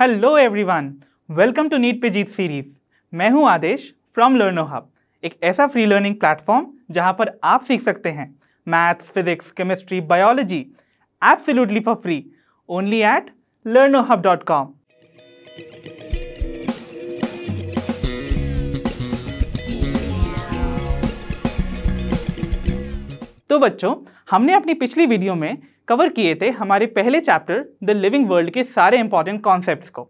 Hello everyone welcome to NEET पे जीत series मैं हूँ आदेश फ्रॉम लर्नो हब एक ऐसा फ्री लर्निंग प्लेटफॉर्म जहाँ पर आप सीख सकते हैं maths physics chemistry biology absolutely for free only at learno hub dot com तो बच्चों, हमने अपनी पिछली वीडियो में कवर किए थे हमारे पहले चैप्टर द लिविंग वर्ल्ड के सारे इंपॉर्टेंट कॉन्सेप्ट्स को।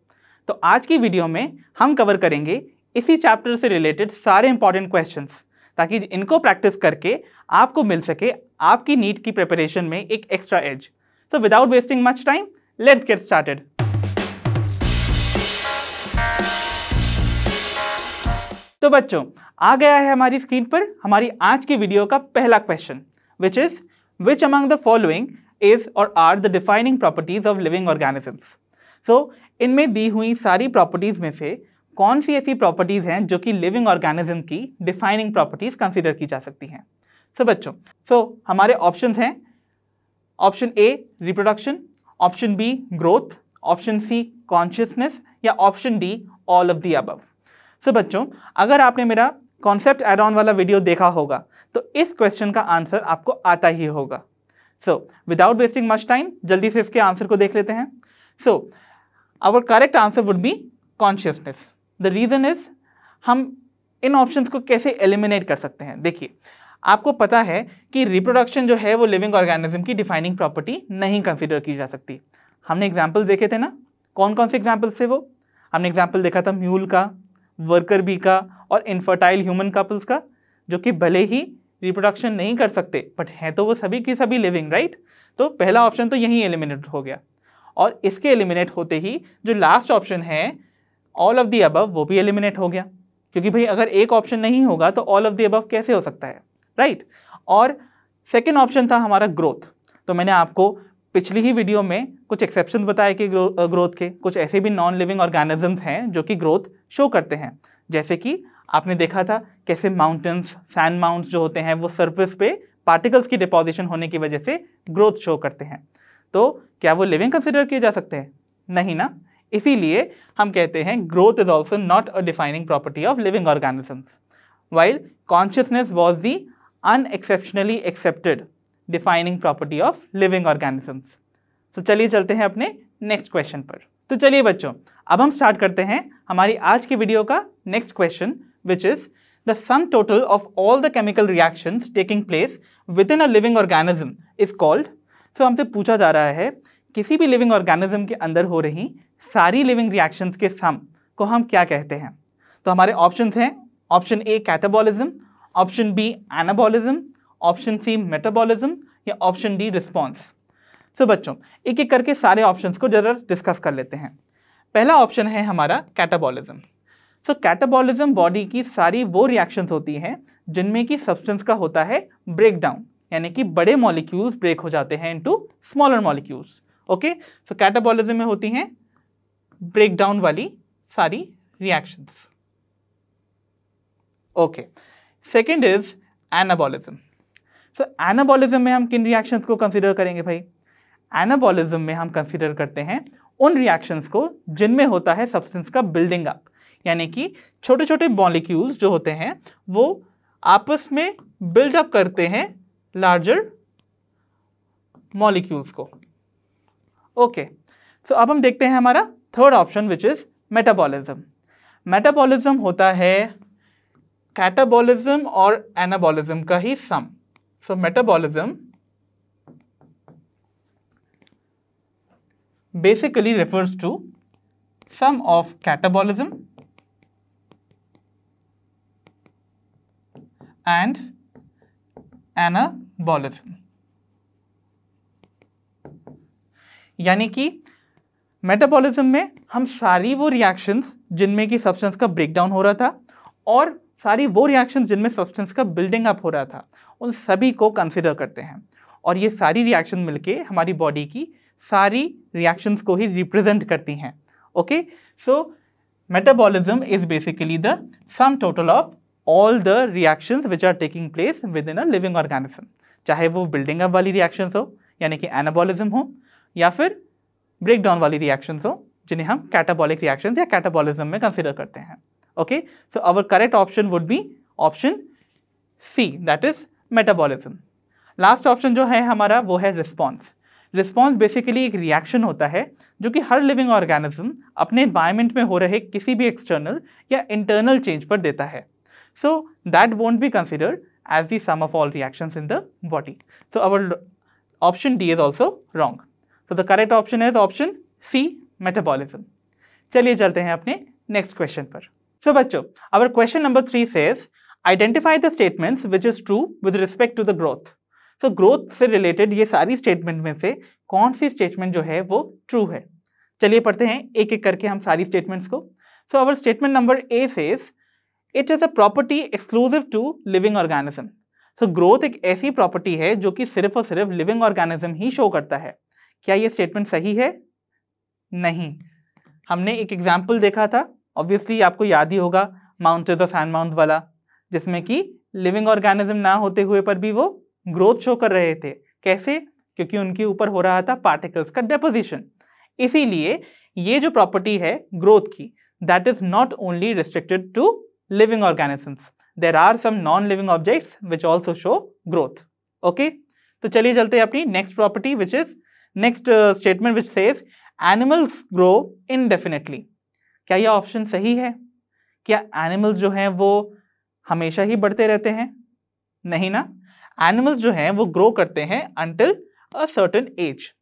तो आज की वीडियो में हम कवर करेंगे इसी चैप्टर से रिलेटेड सारे इंपॉर्टेंट क्वेश्चंस ताकि इनको प्रैक्टिस करके आपको मिल सके आपकी नीट की प्रिपरेशन में एक extra edge so without wasting much time let's get started तो बच्चों, आ गया है हमारी स्क्रीन पर हमारी आज की वीडियो का पहला question which is which among the following is or are the defining properties of living organisms. So इनमें दी हुई सारी प्रॉपर्टीज़ में से कौन सी ऐसी प्रॉपर्टीज़ हैं जो कि लिविंग ऑर्गेनिज्म की डिफाइनिंग प्रॉपर्टीज़ कंसिडर की जा सकती हैं? सो so, बच्चों सो so, हमारे ऑप्शंस हैं option A reproduction option B growth option C consciousness या option D all of the above so बच्चों अगर आपने मेरा कॉन्सेप्ट एड ऑन वाला वीडियो देखा होगा तो इस क्वेश्चन का आंसर आपको आता ही होगा। So without wasting much time जल्दी से इसके आंसर को देख लेते हैं so our correct answer would be consciousness the reason is हम इन ऑप्शंस को कैसे एलिमिनेट कर सकते हैं देखिए आपको पता है कि रिप्रोडक्शन जो है वो लिविंग ऑर्गेनिज्म की डिफाइनिंग प्रॉपर्टी नहीं कंसिडर की जा सकती हमने एग्ज़ाम्पल देखे थे ना कौन कौन से एग्जाम्पल्स थे वो? हमने एग्ज़ाम्पल देखा था म्यूल का वर्कर बी का और इनफर्टाइल ह्यूमन कपल्स का, जो कि भले ही रिप्रोडक्शन नहीं कर सकते बट हैं तो वो सभी की सभी लिविंग राइट तो पहला ऑप्शन तो यहीं एलिमिनेट हो गया। और इसके एलिमिनेट होते ही जो लास्ट ऑप्शन है ऑल ऑफ़ दी अबव वो भी एलिमिनेट हो गया। क्योंकि भाई अगर एक ऑप्शन नहीं होगा तो ऑल ऑफ़ दी अबव कैसे हो सकता है राइट right? और सेकेंड ऑप्शन था हमारा ग्रोथ तो मैंने आपको पिछली ही वीडियो में कुछ एक्सेप्शन बताए कि ग्रोथ के। कुछ ऐसे भी नॉन लिविंग ऑर्गेनिजम्स हैं जो कि ग्रोथ शो करते हैं। जैसे कि आपने देखा था कैसे माउंटेन्स सैंड माउंट्स जो होते हैं, वो सरफेस पे पार्टिकल्स की डिपोजिशन होने की वजह से ग्रोथ शो करते हैं। तो क्या वो लिविंग कंसिडर किए जा सकते हैं? नहीं ना? इसीलिए हम कहते हैं growth is also not a defining property of living organisms while consciousness was the unexceptionally accepted defining property of living organisms तो चलिए चलते हैं अपने नेक्स्ट क्वेश्चन पर। तो चलिए बच्चों, अब हम स्टार्ट करते हैं हमारी आज की वीडियो का next question which is the sum total of all the chemical reactions taking place within a living organism is called, so हमसे पूछा जा रहा है, किसी भी लिविंग ऑर्गेनिज्म के अंदर हो रही सारी लिविंग रिएक्शंस के सम को हम क्या कहते हैं? तो हमारे ऑप्शंस हैं option A catabolism option B anabolism option C metabolism या ऑप्शन डी रिस्पॉन्स सो बच्चों एक एक करके सारे ऑप्शंस को जरा डिस्कस कर लेते हैं। पहला ऑप्शन है हमारा कैटाबॉलिज्म सो कैटाबॉलिज्म बॉडी की सारी वो रिएक्शंस होती हैं जिनमें कि सब्सटेंस का होता है ब्रेक डाउन यानी कि बड़े मॉलिक्यूल्स ब्रेक हो जाते हैं into smaller molecules okay so catabolism में होती हैं ब्रेक डाउन वाली सारी reactions okay second is anabolism so anabolism में हम किन रिएक्शंस को कंसिडर करेंगे भाई? एनाबॉलिज्म में हम कंसिडर करते हैं उन रिएक्शंस को जिनमें होता है सब्सटेंस का बिल्डिंग अप यानी कि छोटे छोटे मॉलिक्यूल्स जो होते हैं, वो आपस में बिल्डअप करते हैं लार्जर मॉलिक्यूल्स को। ओके सो अब हम देखते हैं हमारा third option which is metabolism metabolism होता है कैटाबॉलिज्म और एनाबॉलिज्म का ही sum so metabolism basically refers to sum of catabolism and anabolism यानी कि मेटाबॉलिज्म में हम सारी वो रिएक्शंस जिनमें कि सब्सटेंस का ब्रेकडाउन हो रहा था और सारी वो रिएक्शंस जिनमें सब्सटेंस का बिल्डिंग अप हो रहा था, उन सभी को कंसिडर करते हैं। और ये सारी रिएक्शन मिलके हमारी बॉडी की सारी रिएक्शंस को ही रिप्रेजेंट करती हैं। Okay so metabolism is basically the sum total of all the reactions which are taking place within a living organism चाहे वो बिल्डिंग अप वाली रिएक्शंस हो, यानी कि एनाबॉलिज्म हो, या फिर ब्रेक डाउन वाली रिएक्शंस हो, जिन्हें हम कैटाबॉलिक रिएक्शन या कैटाबॉलिज्म में कंसिडर करते हैं। Okay so our correct option would be option C that is metabolism last option जो है हमारा, वो है रिस्पॉन्स रिस्पॉन्स बेसिकली एक रिएक्शन होता है, जो कि हर लिविंग ऑर्गेनिज्म अपने इन्वायरमेंट में हो रहे किसी भी एक्सटर्नल या इंटरनल चेंज पर देता है। So that won't be considered as the sum of all reactions in the body so our option D is also wrong so the correct option is option C metabolism चलिए चलते हैं अपने next question पर। So बच्चों our question number three says identify the statements which is true with respect to the growth so so, growth से related ये सारी statement में से कौन सी स्टेटमेंट जो है वो ट्रू है? चलिए पढ़ते हैं एक एक करके हम सारी स्टेटमेंट्स को। So our statement number A says it is a property exclusive to living organism so growth एक ऐसी प्रॉपर्टी है जो कि सिर्फ़ और सिर्फ़ लिविंग ऑर्गेनिज्म ही शो करता है। क्या ये स्टेटमेंट सही है? नहीं। हमने एक एग्ज़ाम्पल देखा था। ऑब्वियसली आपको याद ही होगा माउंटेज ऑफ़ सैंड माउंट वाला, जिसमें कि लिविंग ऑर्गेनिज्म ना होते हुए पर भी वो ग्रोथ शो कर रहे थे। कैसे? क्योंकि उनके ऊपर हो रहा था पार्टिकल्स का डेपोजिशन इसीलिए ये जो प्रॉपर्टी है ग्रोथ की that is not only restricted to organisms there are some non living objects which also show growth okay तो चलिए चलते हैं अपनी next property which is next statement which says animals grow indefinitely क्या यह option सही है? क्या एनिमल्स जो हैं वो हमेशा ही बढ़ते रहते हैं? नहीं ना? एनिमल्स जो हैं वो ग्रो करते हैं अंटिल अ सर्टन एज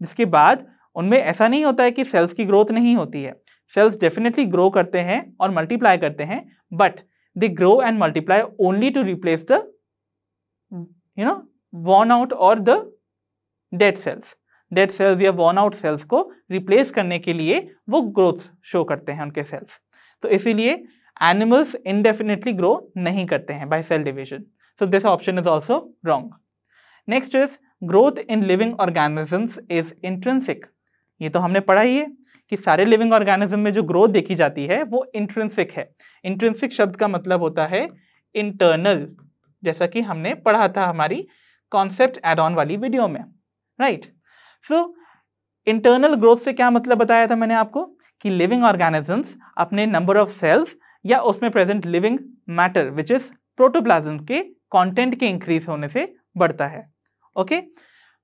जिसके बाद उनमें ऐसा नहीं होता है कि सेल्स की ग्रोथ नहीं होती है। सेल्स डेफिनेटली ग्रो करते हैं और मल्टीप्लाई करते हैं but they grow and multiply only to replace the you know worn out or the dead cells dead cells या वॉर्न आउट सेल्स को रिप्लेस करने के लिए वो ग्रोथ शो करते हैं उनके सेल्स तो इसीलिए एनिमल्स इनडेफिनेटली ग्रो नहीं करते हैं by cell division so this option is also wrong next is growth in living organisms is intrinsic ये तो हमने पढ़ा ही है। कि सारे लिविंग ऑर्गेनिज्म में जो ग्रोथ देखी जाती है, वो इंट्रेंसिक है। इंट्रेंसिक शब्द का मतलब होता है इंटरनल जैसा कि हमने पढ़ा था हमारी कॉन्सेप्ट एड ऑन वाली वीडियो में राइट सो इंटरनल ग्रोथ से क्या मतलब बताया था मैंने आपको? कि लिविंग ऑर्गेनिजम्स अपने नंबर ऑफ़ सेल्स या उसमें present living matter which is protoplasm के कंटेंट के इंक्रीज होने से बढ़ता है। Okay okay?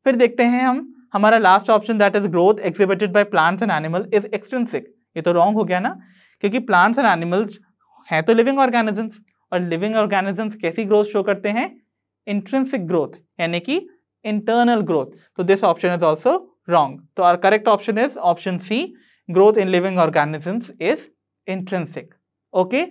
फिर देखते हैं हम हमारा last option that is growth exhibited by plants and animal is extrinsic ये तो रॉन्ग हो गया ना? क्योंकि प्लांट्स एंड एनिमल्स हैं तो लिविंग ऑर्गेनिजम्स और लिविंग ऑर्गेनिजम्स कैसी ग्रोथ शो करते हैं? इंट्रेंसिक ग्रोथ यानी कि इंटरनल ग्रोथ तो this option is also wrong तो our correct option is option C growth in living organisms is intrinsic okay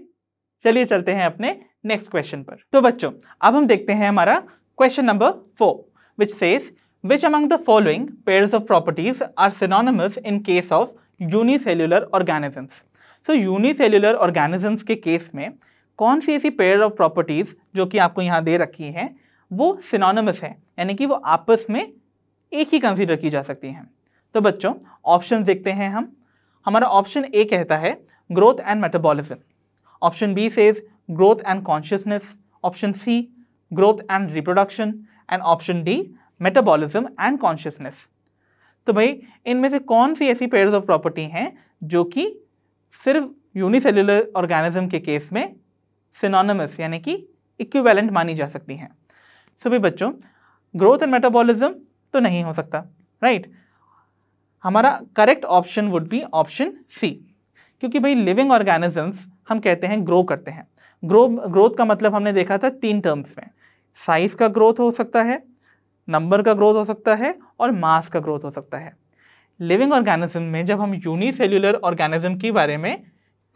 चलिए चलते हैं अपने नेक्स्ट क्वेश्चन पर. तो बच्चों, अब हम देखते हैं हमारा question number four which says which among the following pairs of properties are synonymous in case of unicellular organisms so unicellular organisms के केस में कौन सी ऐसी पेयर ऑफ़ प्रॉपर्टीज़ जो कि आपको यहाँ दे रखी हैं वो सिनोनिमस है यानी कि वो आपस में एक ही कंसिडर की जा सकती हैं। तो बच्चों ऑप्शन देखते हैं हम। हमारा ऑप्शन ए कहता है growth and metabolism option B says growth and consciousness, option C, growth and reproduction, and option D, metabolism and consciousness तो भाई, इनमें से कौन सी ऐसी पेयर्स ऑफ़ प्रॉपर्टी हैं जो कि सिर्फ़ यूनिसेल्युलर ऑर्गेनिज्म के केस में सिनोनमस यानी कि इक्विवेलेंट मानी जा सकती हैं। सो भाई बच्चों ग्रोथ एंड मेटाबॉलिज्म तो नहीं हो सकता राइट right? हमारा correct option would be option C क्योंकि भाई लिविंग ऑर्गेनिजम्स हम कहते हैं ग्रो करते हैं। ग्रो ग्रोथ का मतलब हमने देखा था तीन टर्म्स में। साइज़ का ग्रोथ हो सकता है नंबर का ग्रोथ हो सकता है और मास का ग्रोथ हो सकता है। लिविंग ऑर्गेनिज्म में जब हम यूनिसेल्युलर ऑर्गेनिज्म के बारे में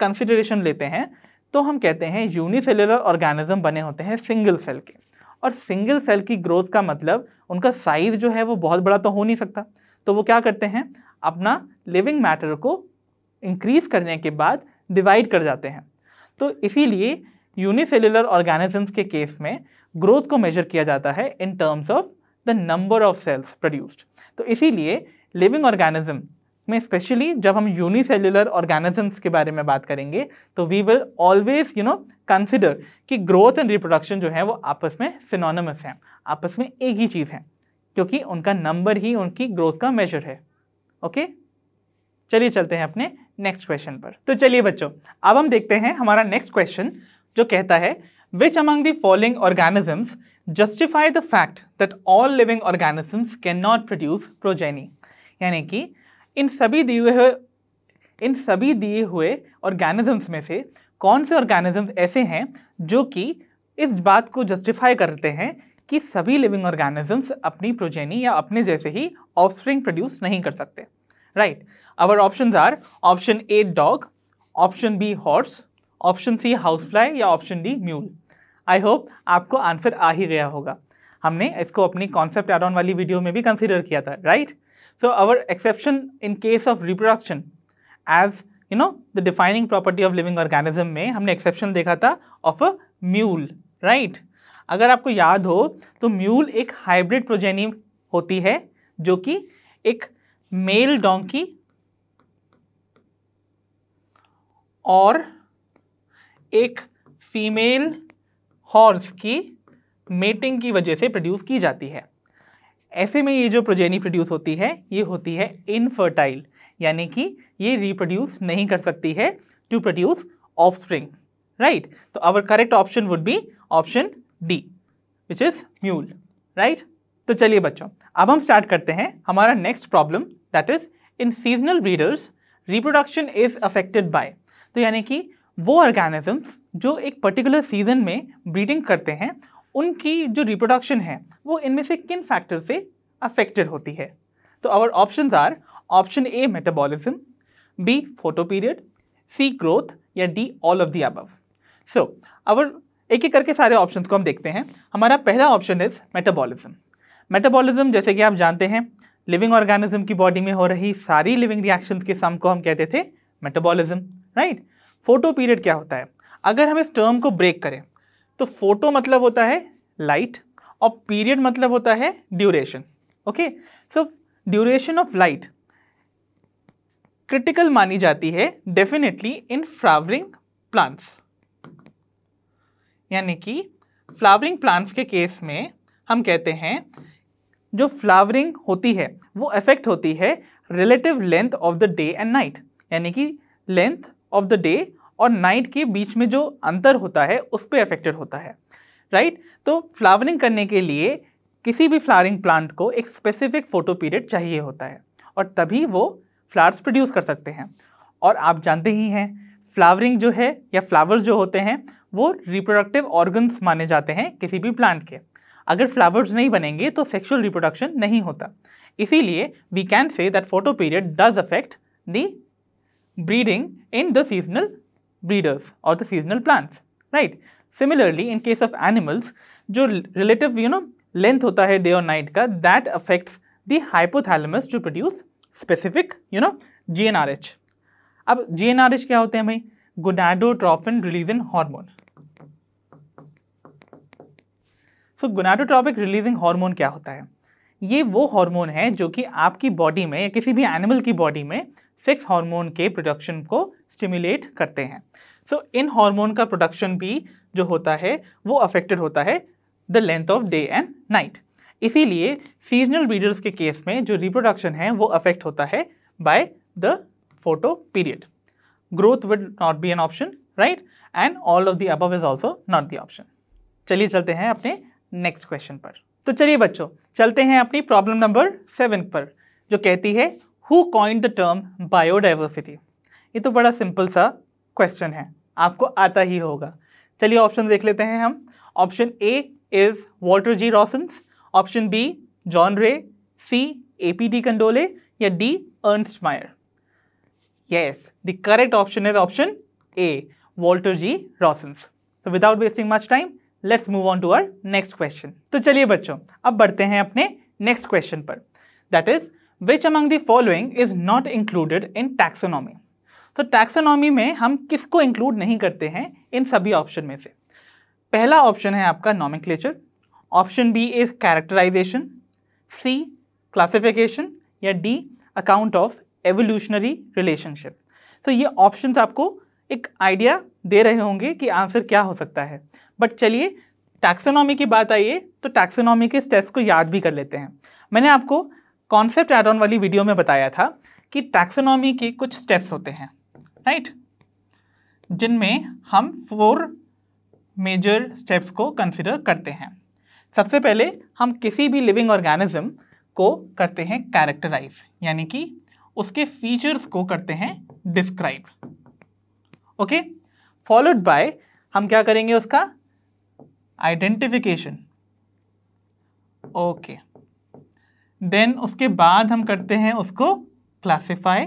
कंसिडरेशन लेते हैं तो हम कहते हैं यूनिसेल्युलर ऑर्गेनिज्म बने होते हैं सिंगल सेल के। और सिंगल सेल की ग्रोथ का मतलब उनका साइज़ जो है वो बहुत बड़ा तो हो नहीं सकता। तो वो क्या करते हैं? अपना लिविंग मैटर को इंक्रीज करने के बाद डिवाइड कर जाते हैं। तो इसीलिए यूनिसेल्युलर ऑर्गेनिजम्स के केस में ग्रोथ को मेजर किया जाता है in terms of the number of cells produced तो इसीलिए लिविंग ऑर्गेनिज्म में स्पेशली जब हम यूनिसेल्युलर ऑर्गेनिजम्स के बारे में बात करेंगे तो we will always you know consider कि ग्रोथ एंड रिप्रोडक्शन जो है वो आपस में सिनोनमस हैं, आपस में एक ही चीज़ है, क्योंकि उनका नंबर ही उनकी ग्रोथ का मेजर है। ओके चलिए चलते हैं अपने नेक्स्ट क्वेश्चन पर। तो चलिए बच्चों, अब हम देखते हैं हमारा नेक्स्ट क्वेश्चन जो कहता है which among the following organisms justify the fact that all living organisms can not produce progeny यानी कि इन सभी दिए हुए, इन सभी दिए हुए ऑर्गेनिजम्स में से कौन से ऑर्गेनिजम्स ऐसे हैं जो कि इस बात को जस्टिफाई करते हैं कि सभी लिविंग ऑर्गेनिजम्स अपनी प्रोजेनी या अपने जैसे ही ऑफस्प्रिंग प्रोड्यूस नहीं कर सकते। Right our option are option A dog option B horse option C house fly या option D mule I hope आपको आंसर आ ही गया होगा। हमने इसको अपनी कॉन्सेप्ट एड ऑन वाली वीडियो में भी कंसिडर किया था right so our exception in case of reproduction as you know the defining property of living organism में हमने एक्सेप्शन देखा था ऑफ़ अ म्यूल राइट अगर आपको याद हो तो म्यूल एक हाइब्रिड प्रोजेनी होती है, जो कि एक मेल डोंकी और एक फीमेल हॉर्स की मेटिंग की वजह से प्रोड्यूस की जाती है। ऐसे में ये जो प्रोजेनी प्रोड्यूस होती है, ये होती है इनफर्टाइल यानी कि ये रिप्रोड्यूस नहीं कर सकती है to produce offspring right तो our correct option would be option D which is mule right तो चलिए बच्चों, अब हम स्टार्ट करते हैं हमारा next problem that is in seasonal breeders reproduction is affected by तो यानी कि वो ऑर्गेनिजम्स जो एक पर्टिकुलर सीज़न में ब्रीडिंग करते हैं, उनकी जो रिप्रोडक्शन है, वो इनमें से किन फैक्टर से अफेक्टेड होती है? तो our options are option A metabolism B photoperiod C growth या D all of the above so our एक एक करके सारे ऑप्शन को हम देखते हैं। हमारा पहला ऑप्शन इज़ मेटाबॉलिज्म मेटाबॉलिज्म जैसे कि आप जानते हैं लिविंग ऑर्गेनिज्म की बॉडी में हो रही सारी लिविंग रिएक्शंस के सम को हम कहते थे मेटाबॉलिज्म राइट फ़ोटो पीरियड क्या होता है? अगर हम इस टर्म को ब्रेक करें तो फ़ोटो मतलब होता है लाइट और पीरियड मतलब होता है duration okay so duration of light critical मानी जाती है डेफिनेटली इन फ्लावरिंग प्लांट्स यानी कि फ्लावरिंग प्लांट्स के केस में हम कहते हैं, जो फ्लावरिंग होती है, वो अफेक्ट होती है relative length of the day and night यानी कि लेंथ ऑफ़ द डे और नाइट के बीच में जो अंतर होता है, उस पर अफेक्टेड होता है राइट right? तो फ्लावरिंग करने के लिए किसी भी फ्लावरिंग प्लांट को एक स्पेसिफिक फ़ोटो पीरियड चाहिए होता है और तभी वो फ्लावर्स प्रोड्यूस कर सकते हैं। और आप जानते ही हैं फ्लावरिंग जो है या फ्लावर्स जो होते हैं, वो रिप्रोडक्टिव ऑर्गन्स माने जाते हैं किसी भी प्लांट के। अगर फ्लावर्स नहीं बनेंगे तो सेक्सुअल रिप्रोडक्शन नहीं होता। इसीलिए we can say that photoperiod does affect the breeding in the seasonal breeders or the seasonal plants, right? Similarly, in case of animals, जो relative you know length होता है day और night का that affects the hypothalamus to produce specific you know GnRH. अब GnRH क्या होते हैं भाई gonadotropin releasing hormone. So gonadotropic releasing hormone क्या होता है ये वो हार्मोन है जो कि आपकी बॉडी में या किसी भी एनिमल की बॉडी में सेक्स हार्मोन के प्रोडक्शन को स्टिमुलेट करते हैं। सो so, इन हार्मोन का प्रोडक्शन भी जो होता है वो अफेक्टेड होता है the length of day and night इसीलिए सीजनल ब्रीडर्स के केस में जो रिप्रोडक्शन है वो अफेक्ट होता है by the photoperiod growth would not be an option right and all of the above is also not the option चलिए चलते हैं अपने नेक्स्ट क्वेश्चन पर। तो चलिए बच्चों, चलते हैं अपनी प्रॉब्लम नंबर सेवन पर, जो कहती है who coined the term biodiversity ये तो बड़ा सिंपल सा क्वेश्चन है, आपको आता ही होगा। चलिए ऑप्शन देख लेते हैं हम। Option A is Walter G Rosens option B John Ray C A P de Candolle या D Ernst Mayr yes the correct option is option A Walter G Rosens without wasting much time let's move on to our next question तो चलिए बच्चों, अब बढ़ते हैं अपने next question पर। That is which among the following is not included in taxonomy तो taxonomy में हम किसको इंक्लूड नहीं करते हैं इन सभी ऑप्शन में से? पहला ऑप्शन है आपका nomenclature option B is characterization C classification या D account of evolutionary relationship तो ये ऑप्शन आपको एक आइडिया दे रहे होंगे कि आंसर क्या हो सकता है। बट चलिए टैक्सोनॉमी की बात आइए तो टैक्सोनॉमी के स्टेप्स को याद भी कर लेते हैं। मैंने आपको कॉन्सेप्ट एड ऑन वाली वीडियो में बताया था कि टैक्सोनॉमी के कुछ स्टेप्स होते हैं राइट जिनमें हम फोर मेजर स्टेप्स को कंसिडर करते हैं। सबसे पहले हम किसी भी लिविंग ऑर्गेनिज्म को करते हैं कैरेक्टराइज यानी कि उसके फीचर्स को करते हैं डिस्क्राइब ओके फॉलोड बाय हम क्या करेंगे उसका? आइडेंटिफिकेशन ओके देन उसके बाद हम करते हैं उसको क्लासिफाई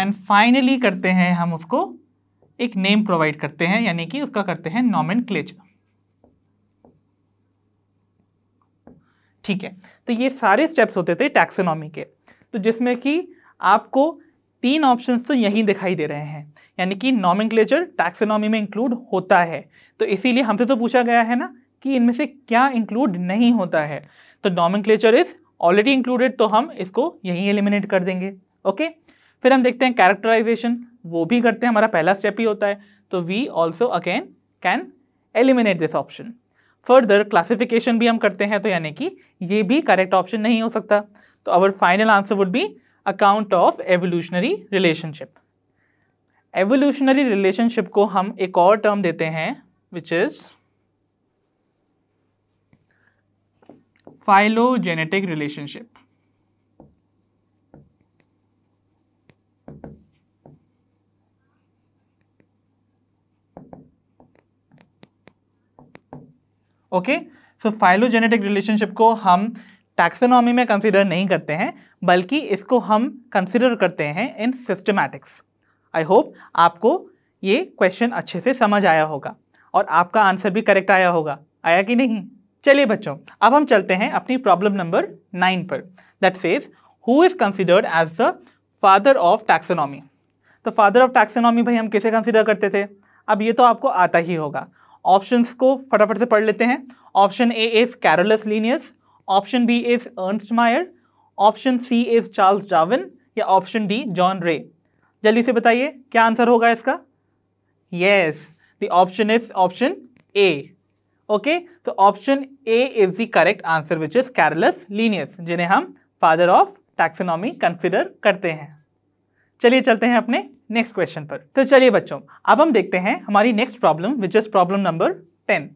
एंड फाइनली करते हैं हम उसको एक नेम प्रोवाइड करते हैं, यानी कि उसका करते हैं नॉमिन ठीक है। तो ये सारे स्टेप्स होते थे टैक्सोनॉमी के। तो जिसमें कि आपको तीन ऑप्शंस तो यहीं दिखाई दे रहे हैं, यानी कि नॉमिन टैक्सोनॉमी में इंक्लूड होता है। तो इसीलिए हमसे तो पूछा गया है ना कि इनमें से क्या इंक्लूड नहीं होता है। तो नॉमिन इज़ ऑलरेडी इंक्लूडेड तो हम इसको यहीं एलिमिनेट कर देंगे ओके फिर हम देखते हैं कैरेक्टराइजेशन वो भी करते हैं, हमारा पहला स्टेप ही होता है। तो we also again can eliminate this option further classification भी हम करते हैं तो यानी कि ये भी करेक्ट ऑप्शन नहीं हो सकता। तो our final answer would be account of evolutionary relationship evolutionary relationship को हम एक और टर्म देते हैं which is phylogenetic relationship okay so phylogenetic relationship को हम टैक्सोनॉमी में कंसिडर नहीं करते हैं, बल्कि इसको हम कंसिडर करते हैं इन सिस्टमैटिक्स आई होप आपको ये क्वेश्चन अच्छे से समझ आया होगा और आपका आंसर भी करेक्ट आया होगा। आया कि नहीं? चलिए बच्चों, अब हम चलते हैं अपनी प्रॉब्लम नंबर नाइन पर। That says who is considered as the father of taxonomy तो फादर ऑफ़ टैक्सोनॉमी भाई हम किसे कंसिडर करते थे? अब ये तो आपको आता ही होगा। ऑप्शंस को फटाफट से पढ़ लेते हैं। Option A is Carolus Linnaeus option B is Ernst Mayr option C is Charles Darwin या ऑप्शन डी जॉन रे जल्दी से बताइए, क्या आंसर होगा इसका? Yes the option is option A okay तो option A is the correct answer which is Carolus Linnaeus जिन्हें हम फादर ऑफ़ टैक्सोनॉमी कंसिडर करते हैं। चलिए चलते हैं अपने नेक्स्ट क्वेश्चन पर। तो चलिए बच्चों, अब हम देखते हैं हमारी next problem which is problem number ten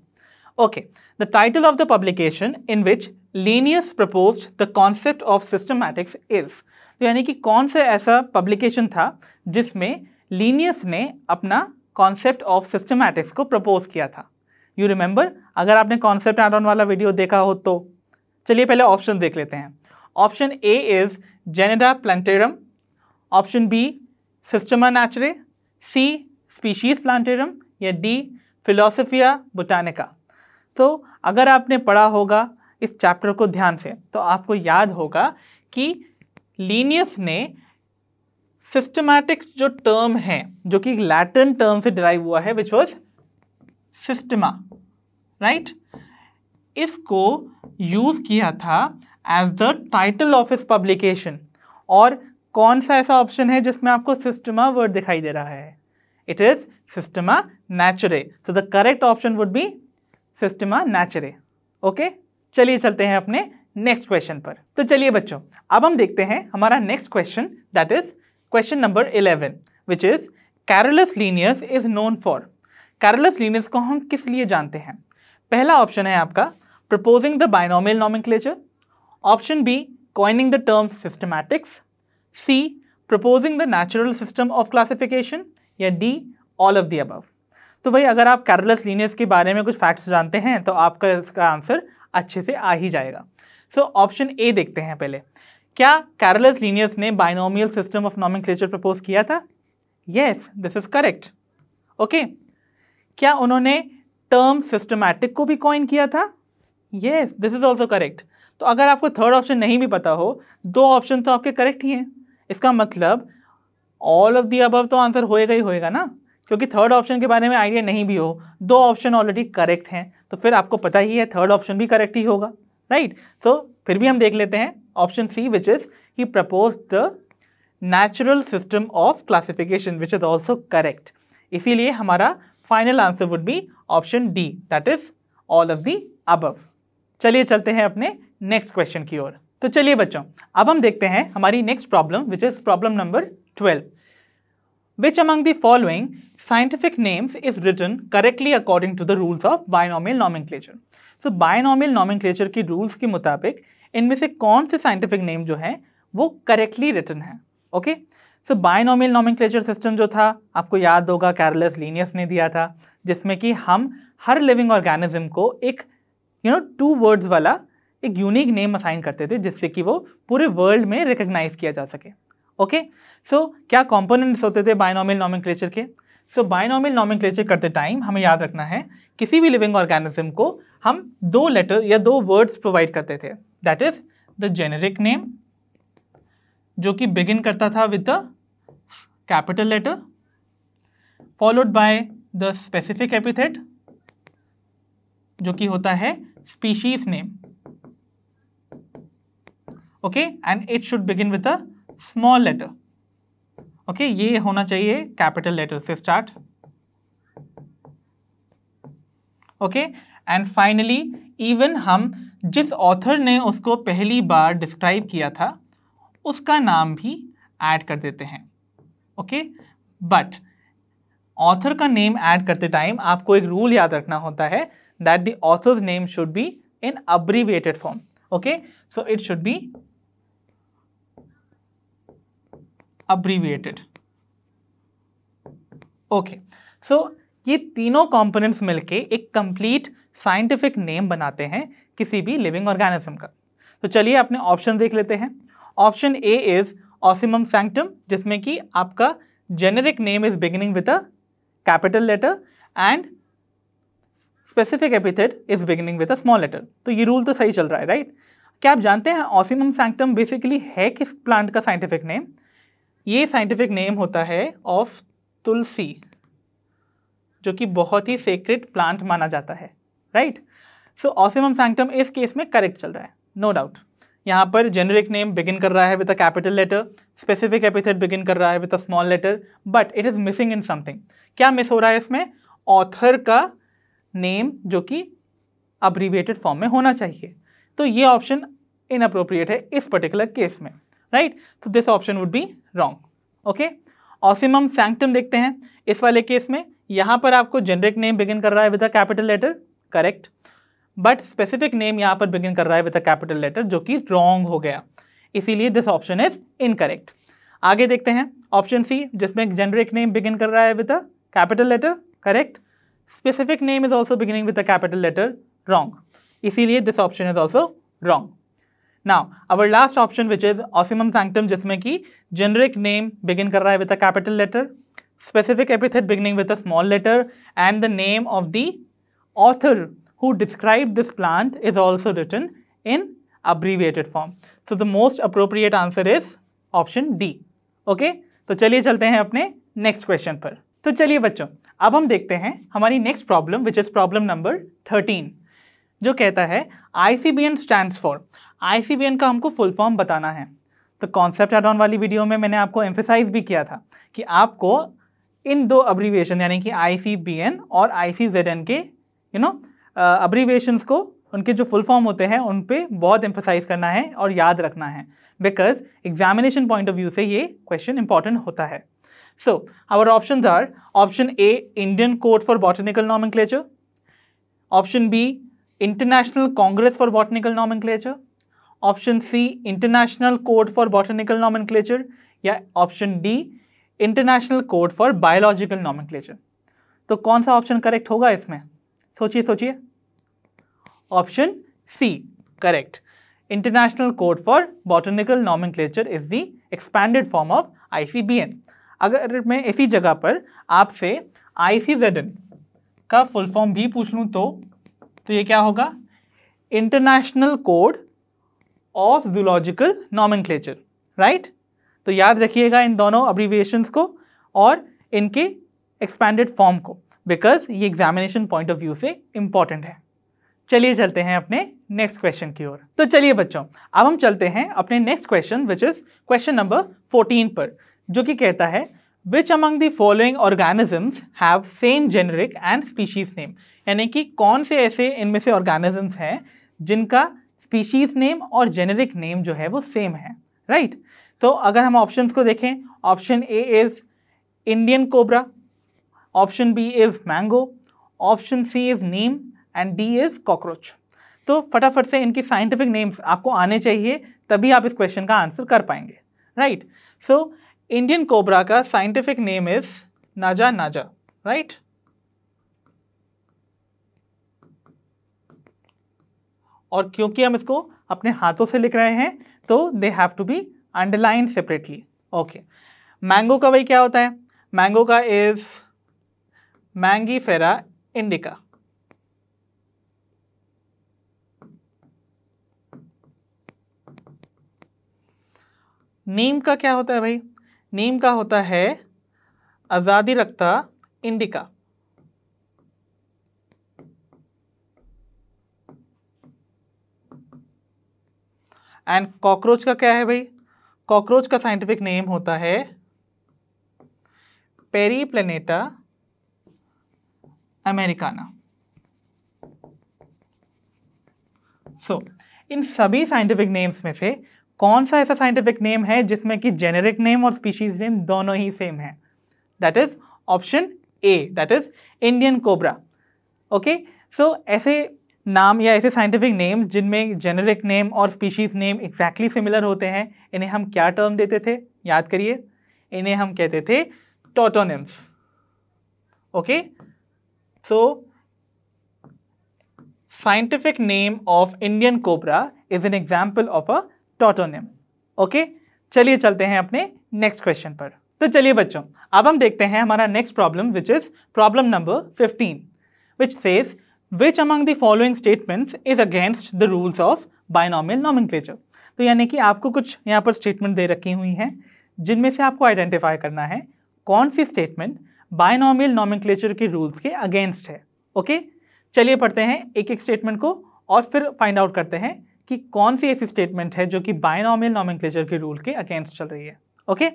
okay the title of the publication in which Linnaeus propose the concept of systematics is तो यानी कि कौन सा ऐसा पब्लिकेशन था जिसमें लीनियस ने अपना कॉन्सेप्ट ऑफ़ सिस्टमैटिक्स को प्रपोज किया था। यू रिमेंबर अगर आपने कॉन्सेप्ट एड ऑन वाला वीडियो देखा हो तो। चलिए पहले ऑप्शन देख लेते हैं। Option A is Genera Plantarum option B Systema Naturae C Species Plantarum या डी फिलोसफिया बुटानिका तो अगर आपने पढ़ा होगा इस चैप्टर को ध्यान से तो आपको याद होगा कि लीनियस ने सिस्टमैटिक्स जो टर्म है, जो कि लैटिन टर्म से डिराइव हुआ है विच वॉज़ सिस्टमा राइट इसको यूज़ किया था एज द टाइटल ऑफ़ इस पब्लिकेशन और कौन सा ऐसा ऑप्शन है जिसमें आपको सिस्टमा वर्ड दिखाई दे रहा है? It is Systema Naturae so the correct option would be Systema Naturae okay चलिए चलते हैं अपने नेक्स्ट क्वेश्चन पर। तो चलिए बच्चों, अब हम देखते हैं हमारा next question that is question number eleven which is Carolus Linnaeus is known for Carolus Linnaeus को हम किस लिए जानते हैं? पहला ऑप्शन है आपका proposing the binomial nomenclature option B coining the term systematics C proposing the natural system of classification या D all of the above तो भाई, अगर आप कैरलस लीनियस के बारे में कुछ फैक्ट्स जानते हैं तो आपका इसका आंसर अच्छे से आ ही जाएगा। सो ऑप्शन ए देखते हैं पहले। क्या कैरलस लीनियस ने binomial system of naming propose किया था? Yes this is correct okay क्या उन्होंने टर्म सिस्टमैटिक को भी कॉइन किया था? Yes this is also correct तो अगर आपको थर्ड ऑप्शन नहीं भी पता हो, दो ऑप्शन तो आपके करेक्ट ही हैं। इसका मतलब ऑल ऑफ़ दी अबव तो आंसर होएगा ही होएगा ना? क्योंकि थर्ड ऑप्शन के बारे में आइडिया नहीं भी हो, दो ऑप्शन ऑलरेडी करेक्ट हैं तो फिर आपको पता ही है थर्ड ऑप्शन भी करेक्ट ही होगा राइट तो फिर भी हम देख लेते हैं option C which is he propose the natural system of classification which is also correct इसीलिए हमारा final answer would be option D that is all of the above चलिए चलते हैं अपने नेक्स्ट क्वेश्चन की ओर। तो चलिए बच्चों, अब हम देखते हैं हमारी next problem which is problem number twelve which among the following scientific names is written correctly according to the rules of binomial nomenclature so binomial nomenclature के रूल्स के मुताबिक इनमें से कौन से साइंटिफिक नेम जो है, वो करेक्टली रिटन है okay so binomial nomenclature system जो था, आपको याद होगा कैरलेस लीनियस ने दिया था, जिसमें कि हम हर लिविंग ऑर्गेनिज्म को एक यू नो टू वर्ड्स वाला एक यूनिक नेम असाइन करते थे, जिससे कि वो पूरे वर्ल्ड में रिकग्नाइज किया जा सके। ओके सो क्या कॉम्पोनेंट्स होते थे बायनॉमियल नॉमिनक्लेचर के? सो बायनॉमियल नॉमिनक्लेचर करते टाइम हमें याद रखना है, किसी भी लिविंग ऑर्गेनिज्म को हम दो लेटर या दो वर्ड्स प्रोवाइड करते थे। That is the generic name जो कि बिगिन करता था with the capital letter followed by the specific epithet जो कि होता है species name okay and it should begin with a small letter okay ये होना चाहिए कैपिटल लेटर से start okay and finally even हम जिस ऑथर ने उसको पहली बार डिस्क्राइब किया था, उसका नाम भी ऐड कर देते हैं. ओके बट ऑथर का नेम ऐड करते टाइम आपको एक रूल याद रखना होता है that the author's name should be in abbreviated form okay so it should be abbreviated okay so ये तीनों कंपोनेंट्स मिलके एक कंप्लीट साइंटिफिक नेम बनाते हैं किसी भी लिविंग ऑर्गेनिज्म का। तो चलिए अपने ऑप्शन देख लेते हैं। Option A is Ocimum sanctum जिसमें कि आपका generic name is beginning with a capital letter and specific epithet is beginning with a small letter तो ये रूल तो सही चल रहा है राइट right? क्या आप जानते हैं ऑसिमम सैंक्टम बेसिकली है किस प्लांट का साइंटिफिक नेम ये साइंटिफिक नेम होता है ऑफ़ तुलसी जो कि बहुत ही सेक्रेट प्लांट माना जाता है राइट सो ऑसिमम सैंक्टम इस केस में करेक्ट चल रहा है नो डाउट यहाँ पर जेनरिक नेम बिगिन कर रहा है with a capital letter specific epithet begin कर रहा है with a small letter but it is missing in something क्या मिस हो रहा है इसमें? ऑथर का नेम जो कि अब्रीविएटेड फॉर्म में होना चाहिए. तो ये ऑप्शन इनअप्रोप्रिएट है इस पर्टिकुलर केस में. राइट तो this option would be wrong okay Ocimum sanctum देखते हैं। इस वाले केस में, यहाँ पर आपको जेनरिक नेम बिगिन कर रहा है with a capital letter correct but specific name यहाँ पर बिगिन कर रहा है विद अ कैपिटल लेटर जो कि रॉन्ग हो गया। इसीलिए दिस ऑप्शन इज़ इनकरेक्ट आगे देखते हैं। ऑप्शन सी जिसमें जेनरिक नेम बिगिन कर रहा है with a capital letter correct specific name is also beginning with a capital letter wrong इसीलिए this option is also wrong now our last option which is Ocimum sanctum जिसमें कि generic name begin कर रहा है with a capital letter specific epithet beginning with a small letter and the name of the author who describe this plant is also written in abbreviated form so the most appropriate answer is option D okay तो चलिए चलते हैं अपने next question पर. तो चलिए बच्चों, अब हम देखते हैं हमारी next problem which is problem number thirteen जो कहता है I C B N stand for ICBN का हमको फुल फॉर्म बताना है। तो कॉन्सेप्ट एड ऑन वाली वीडियो में मैंने आपको एम्फेसाइज भी किया था कि आपको इन दो अब्रीविएशन यानी कि ICBN और आई के यू नो अब्रीविएशंस को, उनके जो फुल फॉर्म होते हैं, उन पर बहुत एम्फोसाइज करना है और याद रखना है। Because examination point of view से ये क्वेश्चन इंपॉर्टेंट होता है। So our option are option A Indian court for botanical nomenclature option B international congress for botanical nomenclature option C international code for botanical nomenclature या option D international code for biological nomenclature तो कौन सा option correct होगा इसमें? सोचिए सोचिए। Option C correct international code for botanical nomenclature is the expanded form of ICBN अगर मैं इसी जगह पर आपसे आईसीजेडएन का फुल फॉर्म भी पूछ लूँ तो तो ये क्या होगा? International code of zoological nomenclature right तो याद रखिएगा इन दोनों अब्रीविएशंस को और इनके एक्सपैंडेड फॉर्म को बिकॉज़ ये एग्जामिनेशन पॉइंट ऑफ़ व्यू से इंपॉर्टेंट है। चलिए चलते हैं अपने नेक्स्ट क्वेश्चन की ओर। तो चलिए बच्चों, अब हम चलते हैं अपने next question which is question number fourteen पर, जो कि कहता है which among the following organisms have same generic and species name यानी कि कौन से ऐसे इनमें से ऑर्गेनिजम्स हैं जिनका स्पीशीज नेम और जेनेरिक नेम जो है वो सेम है राइट right? तो अगर हम ऑप्शंस को देखें option A is Indian cobra option B is mango option C is neem and D is cockroach तो फटाफट से इनकी साइंटिफिक नेम्स आपको आने चाहिए, तभी आप इस क्वेश्चन का आंसर कर पाएँगे राइट सो इंडियन कोबरा का scientific name is Naja naja right और क्योंकि हम इसको अपने हाथों से लिख रहे हैं तो they have to be underline separately okay mango का भाई क्या होता है? मैंगो का इज़ मैंगी फेरा इंडिका नीम का क्या होता है भाई? नीम का होता है आज़ादी रखता इंडिका एंड कॉकरोच का क्या है भाई? कॉकरोच का साइंटिफिक नेम होता है पेरीप्लेनेटा अमेरिकाना सो इन सभी साइंटिफिक नेम्स में से कौन सा ऐसा साइंटिफिक नेम है जिसमें कि जेनेरिक नेम और स्पीशीज नेम दोनों ही सेम है? That is option A that is Indian cobra okay so ऐसे नाम या ऐसे साइंटिफिक नेम्स जिनमें जेनरिक नेम और स्पीशीज नेम एग्जैक्टली सिमिलर होते हैं, इन्हें हम क्या टर्म देते थे? याद करिए। इन्हें हम कहते थे tautonyms okay so scientific name of Indian cobra is an example of a tautonym okay चलिए चलते हैं अपने नेक्स्ट क्वेश्चन पर। तो चलिए बच्चों, अब हम देखते हैं हमारा next problem which is problem number 15 which says which among the following statements is against the rules of binomial nomenclature तो यानी कि आपको कुछ यहाँ पर स्टेटमेंट दे रखी हुई हैं, जिनमें से आपको आइडेंटिफाई करना है कौन सी स्टेटमेंट बायनॉमियल नॉमिनक्लेचर के रूल्स के अगेंस्ट है। ओके चलिए पढ़ते हैं एक एक स्टेटमेंट को और फिर फाइंड आउट करते हैं कि कौन सी ऐसी स्टेटमेंट है जो कि बायनॉमियल नॉमिनक्लेचर के रूल के अगेंस्ट चल रही है। Okay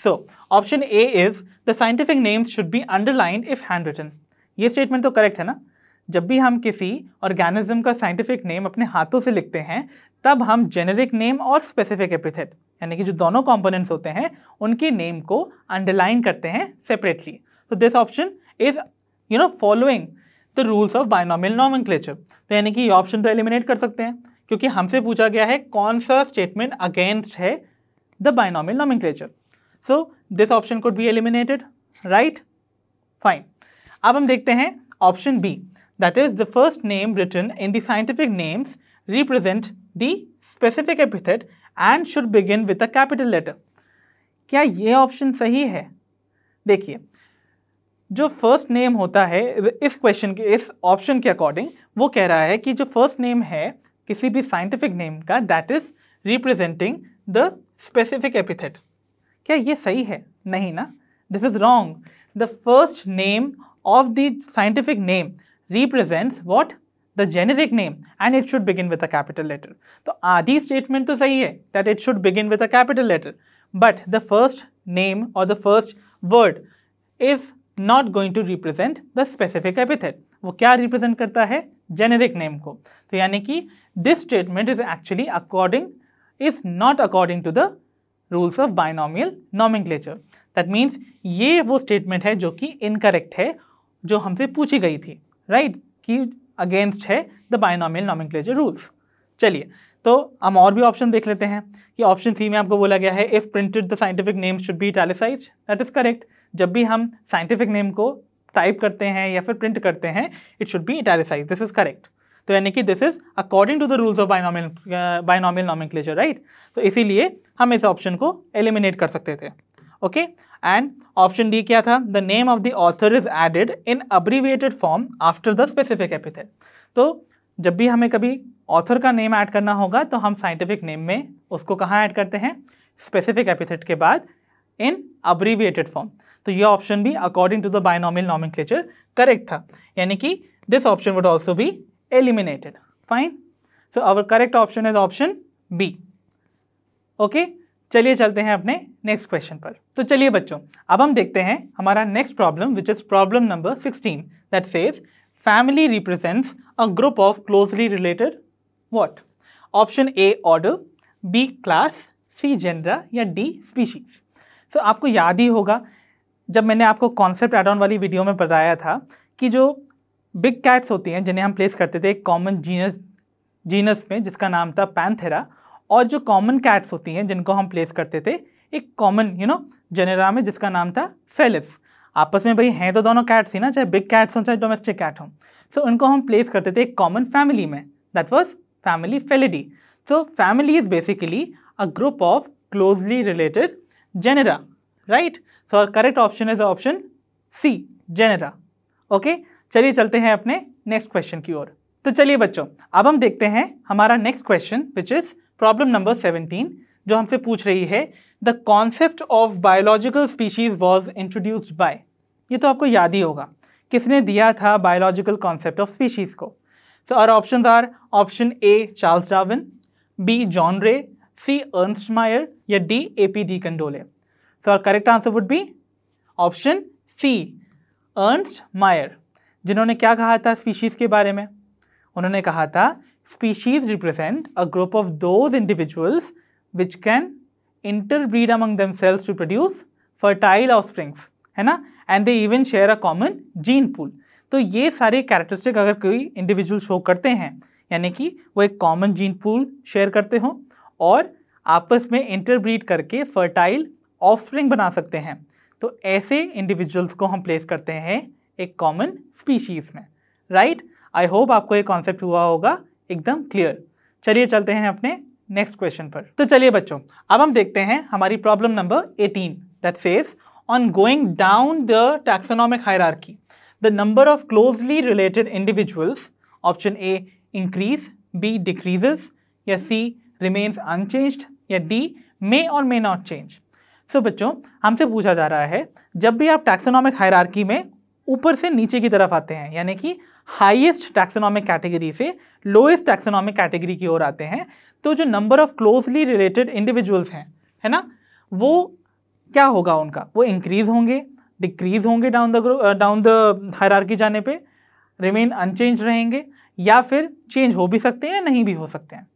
so option A is the scientific names should be underlined if handwritten ये स्टेटमेंट तो करेक्ट है ना? जब भी हम किसी ऑर्गेनिज्म का साइंटिफिक नेम अपने हाथों से लिखते हैं, तब हम जेनेरिक नेम और स्पेसिफिक एपिथेट यानी कि जो दोनों कंपोनेंट्स होते हैं, उनके नेम को अंडरलाइन करते हैं सेपरेटली तो this option is you know following the rules of binomial nomenclature तो यानी कि ये ऑप्शन तो एलिमिनेट कर सकते हैं, क्योंकि हमसे पूछा गया है कौन सा स्टेटमेंट अगेंस्ट है the binomial nomenclature so this option could be eliminated right fine अब हम देखते हैं option B that is the first name written in the scientific names represent the specific epithet and should begin with a capital letter क्या ये option सही है? देखिए, जो फ़र्स्ट नेम होता है, इस क्वेश्चन के, इस ऑप्शन के अकॉर्डिंग वो कह रहा है कि जो फ़र्स्ट नेम है, किसी भी साइंटिफिक नेम का that is representing the specific epithet क्या ये सही है? नहीं ना? This is wrong the first name of the scientific name represents what the generic name and it should begin with a capital letter तो आधी statement तो सही है that it should begin with a capital letter but the first name और the first word is not going to represent the specific epithet वो क्या represent करता है? जेनेरिक नेम को. तो यानी कि this statement is actually according is not according to the rules of binomial nomenclature that means ये वो स्टेटमेंट है जो कि इनकरेक्ट है, जो हमसे पूछी गई थी. राइट, की अगेंस्ट है द बायनॉमियल नॉमिनक्लेचर रूल्स। चलिए तो हम और भी ऑप्शन देख लेते हैं कि ऑप्शन सी में आपको बोला गया है if printed the scientific name should be italicise that is correct जब भी हम साइंटिफिक नेम को टाइप करते हैं या फिर प्रिंट करते हैं it should be italicise this is correct तो यानी कि this is according to the rules of binomial binomial nomenclature right तो इसीलिए हम इस ऑप्शन को एलिमिनेट कर सकते थे। ओके एंड ऑप्शन डी क्या था? The name of the author is added in abbreviated form after the specific epithet तो जब भी हमें कभी ऑथर का नेम ऐड करना होगा तो हम साइंटिफिक नेम में उसको कहाँ ऐड करते हैं? स्पेसिफिक एपिथेट के बाद इन अब्रीविएटेड फॉर्म तो ये ऑप्शन भी according to the binomial nomenclature correct था. यानी कि this option would also be eliminated fine so our correct option is option B okay? चलिए चलते हैं अपने नेक्स्ट क्वेश्चन पर। तो चलिए बच्चों, अब हम देखते हैं हमारा next problem which is problem number 16 that says family represents a group of closely related what option A order B class C genera या डी स्पीशीज तो आपको याद ही होगा, जब मैंने आपको कॉन्सेप्ट एड ऑन वाली वीडियो में बताया था कि जो बिग कैट्स होती हैं, जिन्हें हम प्लेस करते थे एक कॉमन जीनस जीनस में, जिसका नाम था पैंथेरा और जो कॉमन कैट्स होती हैं जिनको हम प्लेस करते थे एक कॉमन यू नो जेनेरा में जिसका नाम था फेलिस आपस में भाई हैं तो दोनों कैट्स ही ना चाहे बिग कैट्स हों चाहे डोमेस्टिक कैट हों. सो so, उनको हम प्लेस करते थे एक कॉमन फैमिली में. That was family Felidae so family is basically a group of closely related genera right so correct option is option C genera okay चलिए चलते हैं अपने नेक्स्ट क्वेश्चन की ओर. तो चलिए बच्चों अब हम देखते हैं हमारा next question which is problem number seventeen, जो हमसे पूछ रही है, the concept of biological species was introduced by ये तो आपको याद ही होगा, किसने दिया था बायोलॉजिकल कॉन्सेप्ट ऑफ़ स्पीशीज को? So our option are option A Charles Darwin B John Ray C Ernst Mayr या D A P de Candolle so our correct answer would be option C Ernst Mayr जिन्होंने क्या कहा था species के बारे में? उन्होंने कहा था represent a group of those individuals which can interbreed among themselves to produce fertile offsprings है ना? And they even share a common gene pool तो ये सारे कैरेक्टरिस्टिक अगर कोई इंडिविजुअल शो करते हैं, यानी कि वो एक कॉमन जीन पूल शेयर करते हों और आपस में इंटरब्रीड करके फर्टाइल ऑफस्प्रिंग बना सकते हैं तो ऐसे इंडिविजुअल्स को हम प्लेस करते हैं एक कॉमन स्पीशीज़ में राइट आई होप आपको ये कॉन्सेप्ट हुआ होगा। एकदम क्लियर चलिए चलते हैं अपने नेक्स्ट क्वेश्चन पर। तो चलिए बच्चों, अब हम देखते हैं हमारी problem number 18 that says on going down the taxonomic hierarchy the number of closely related individuals option A increase B decreases या सी रिमेन्स अनचेंज्ड या डी मे और मे नॉट चेंज सो बच्चों, हमसे पूछा जा रहा है, जब भी आप टैक्सोनॉमिक हायरार्की में ऊपर से नीचे की तरफ़ आते हैं, यानी कि हाईएस्ट टैक्सोनॉमिक कैटेगरी से लोएस्ट टैक्सोनॉमिक कैटेगरी की ओर आते हैं। तो जो number of closely related individuals हैं, है ना, वो क्या होगा उनका? वो इंक्रीज होंगे डिक्रीज होंगे down the down the hierarchy जाने पे रिमेन अनचेंज रहेंगे, या फिर चेंज हो भी सकते हैं या नहीं भी हो सकते हैं।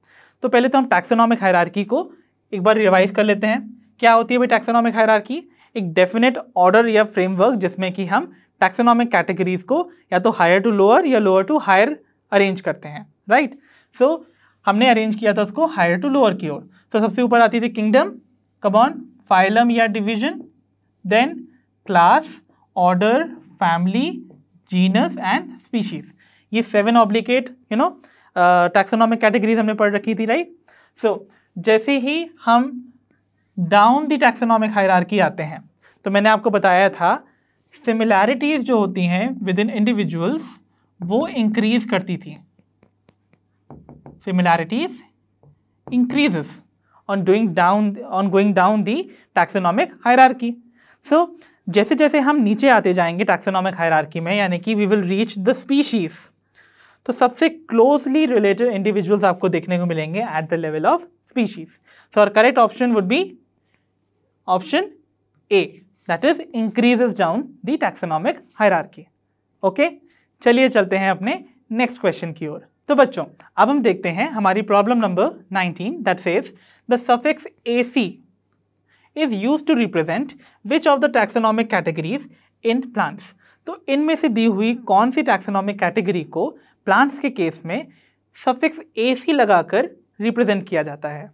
तो पहले तो हम टैक्सोनॉमिक हायरार्की को एक बार रिवाइज कर लेते हैं। क्या होती है भाई टैक्सोनॉमिक हायरार्की एक डेफिनेट ऑर्डर या फ्रेमवर्क जिसमें कि हम टैक्सोनॉमिक कैटेगरीज को या तो हायर टू लोअर या लोअर टू हायर अरेंज करते हैं राइट right? सो so, हमने अरेंज किया था उसको हायर टू लोअर की ओर तो सबसे ऊपर आती थी किंगडम कबॉन फाइलम या division then class order family genus and species ये seven obligate you know taxonomic categories हमने पढ़ रखी थी राइट right? सो so, जैसे ही हम डाउन द टैक्सोनॉमिक हायरार्की आते हैं तो मैंने आपको बताया था सिमिलैरिटीज़ जो होती हैं विद इन इंडिविजुअल्स वो इंक्रीज करती थी। Similarities increases on doing down on going down the taxonomic hierarchy so जैसे जैसे हम नीचे आते जाएँगे टैक्सोनॉमिक हायरार्की में, यानी कि we will reach the species तो सबसे क्लोजली रिलेटेड इंडिविजुअल्स आपको देखने को मिलेंगे at the level of species so our correct option would be option A that is increases down the taxonomic hierarchy okay चलिए चलते हैं अपने नेक्स्ट क्वेश्चन की ओर। तो बच्चों, अब हम देखते हैं हमारी problem number 19 that says the suffix A C is use to represent which of the taxonomic categories in plants तो इनमें से दी हुई कौन सी टैक्सोनॉमिक कैटेगरी को प्लांट्स के केस में सफिक्स ए सी लगाकर रिप्रेजेंट किया जाता है?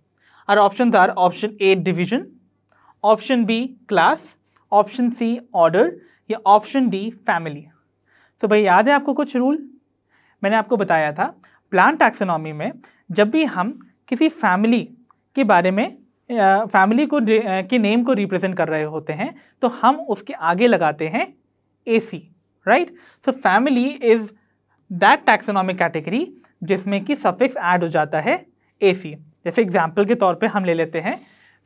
Our option are option A division option B class option C order, या ऑप्शन डी फैमिली। तो भाई, याद है आपको कुछ रूल? मैंने आपको बताया था, प्लांट टैक्सोनॉमी में जब भी हम किसी फैमिली के बारे में फैमिली को के नेम को रिप्रेजेंट कर रहे होते हैं तो हम उसके आगे लगाते हैं A C right so family is that taxonomic category जिसमें कि सफिक्स ऐड हो जाता है ए सी जैसे एग्ज़ाम्पल के तौर पे हम ले लेते हैं।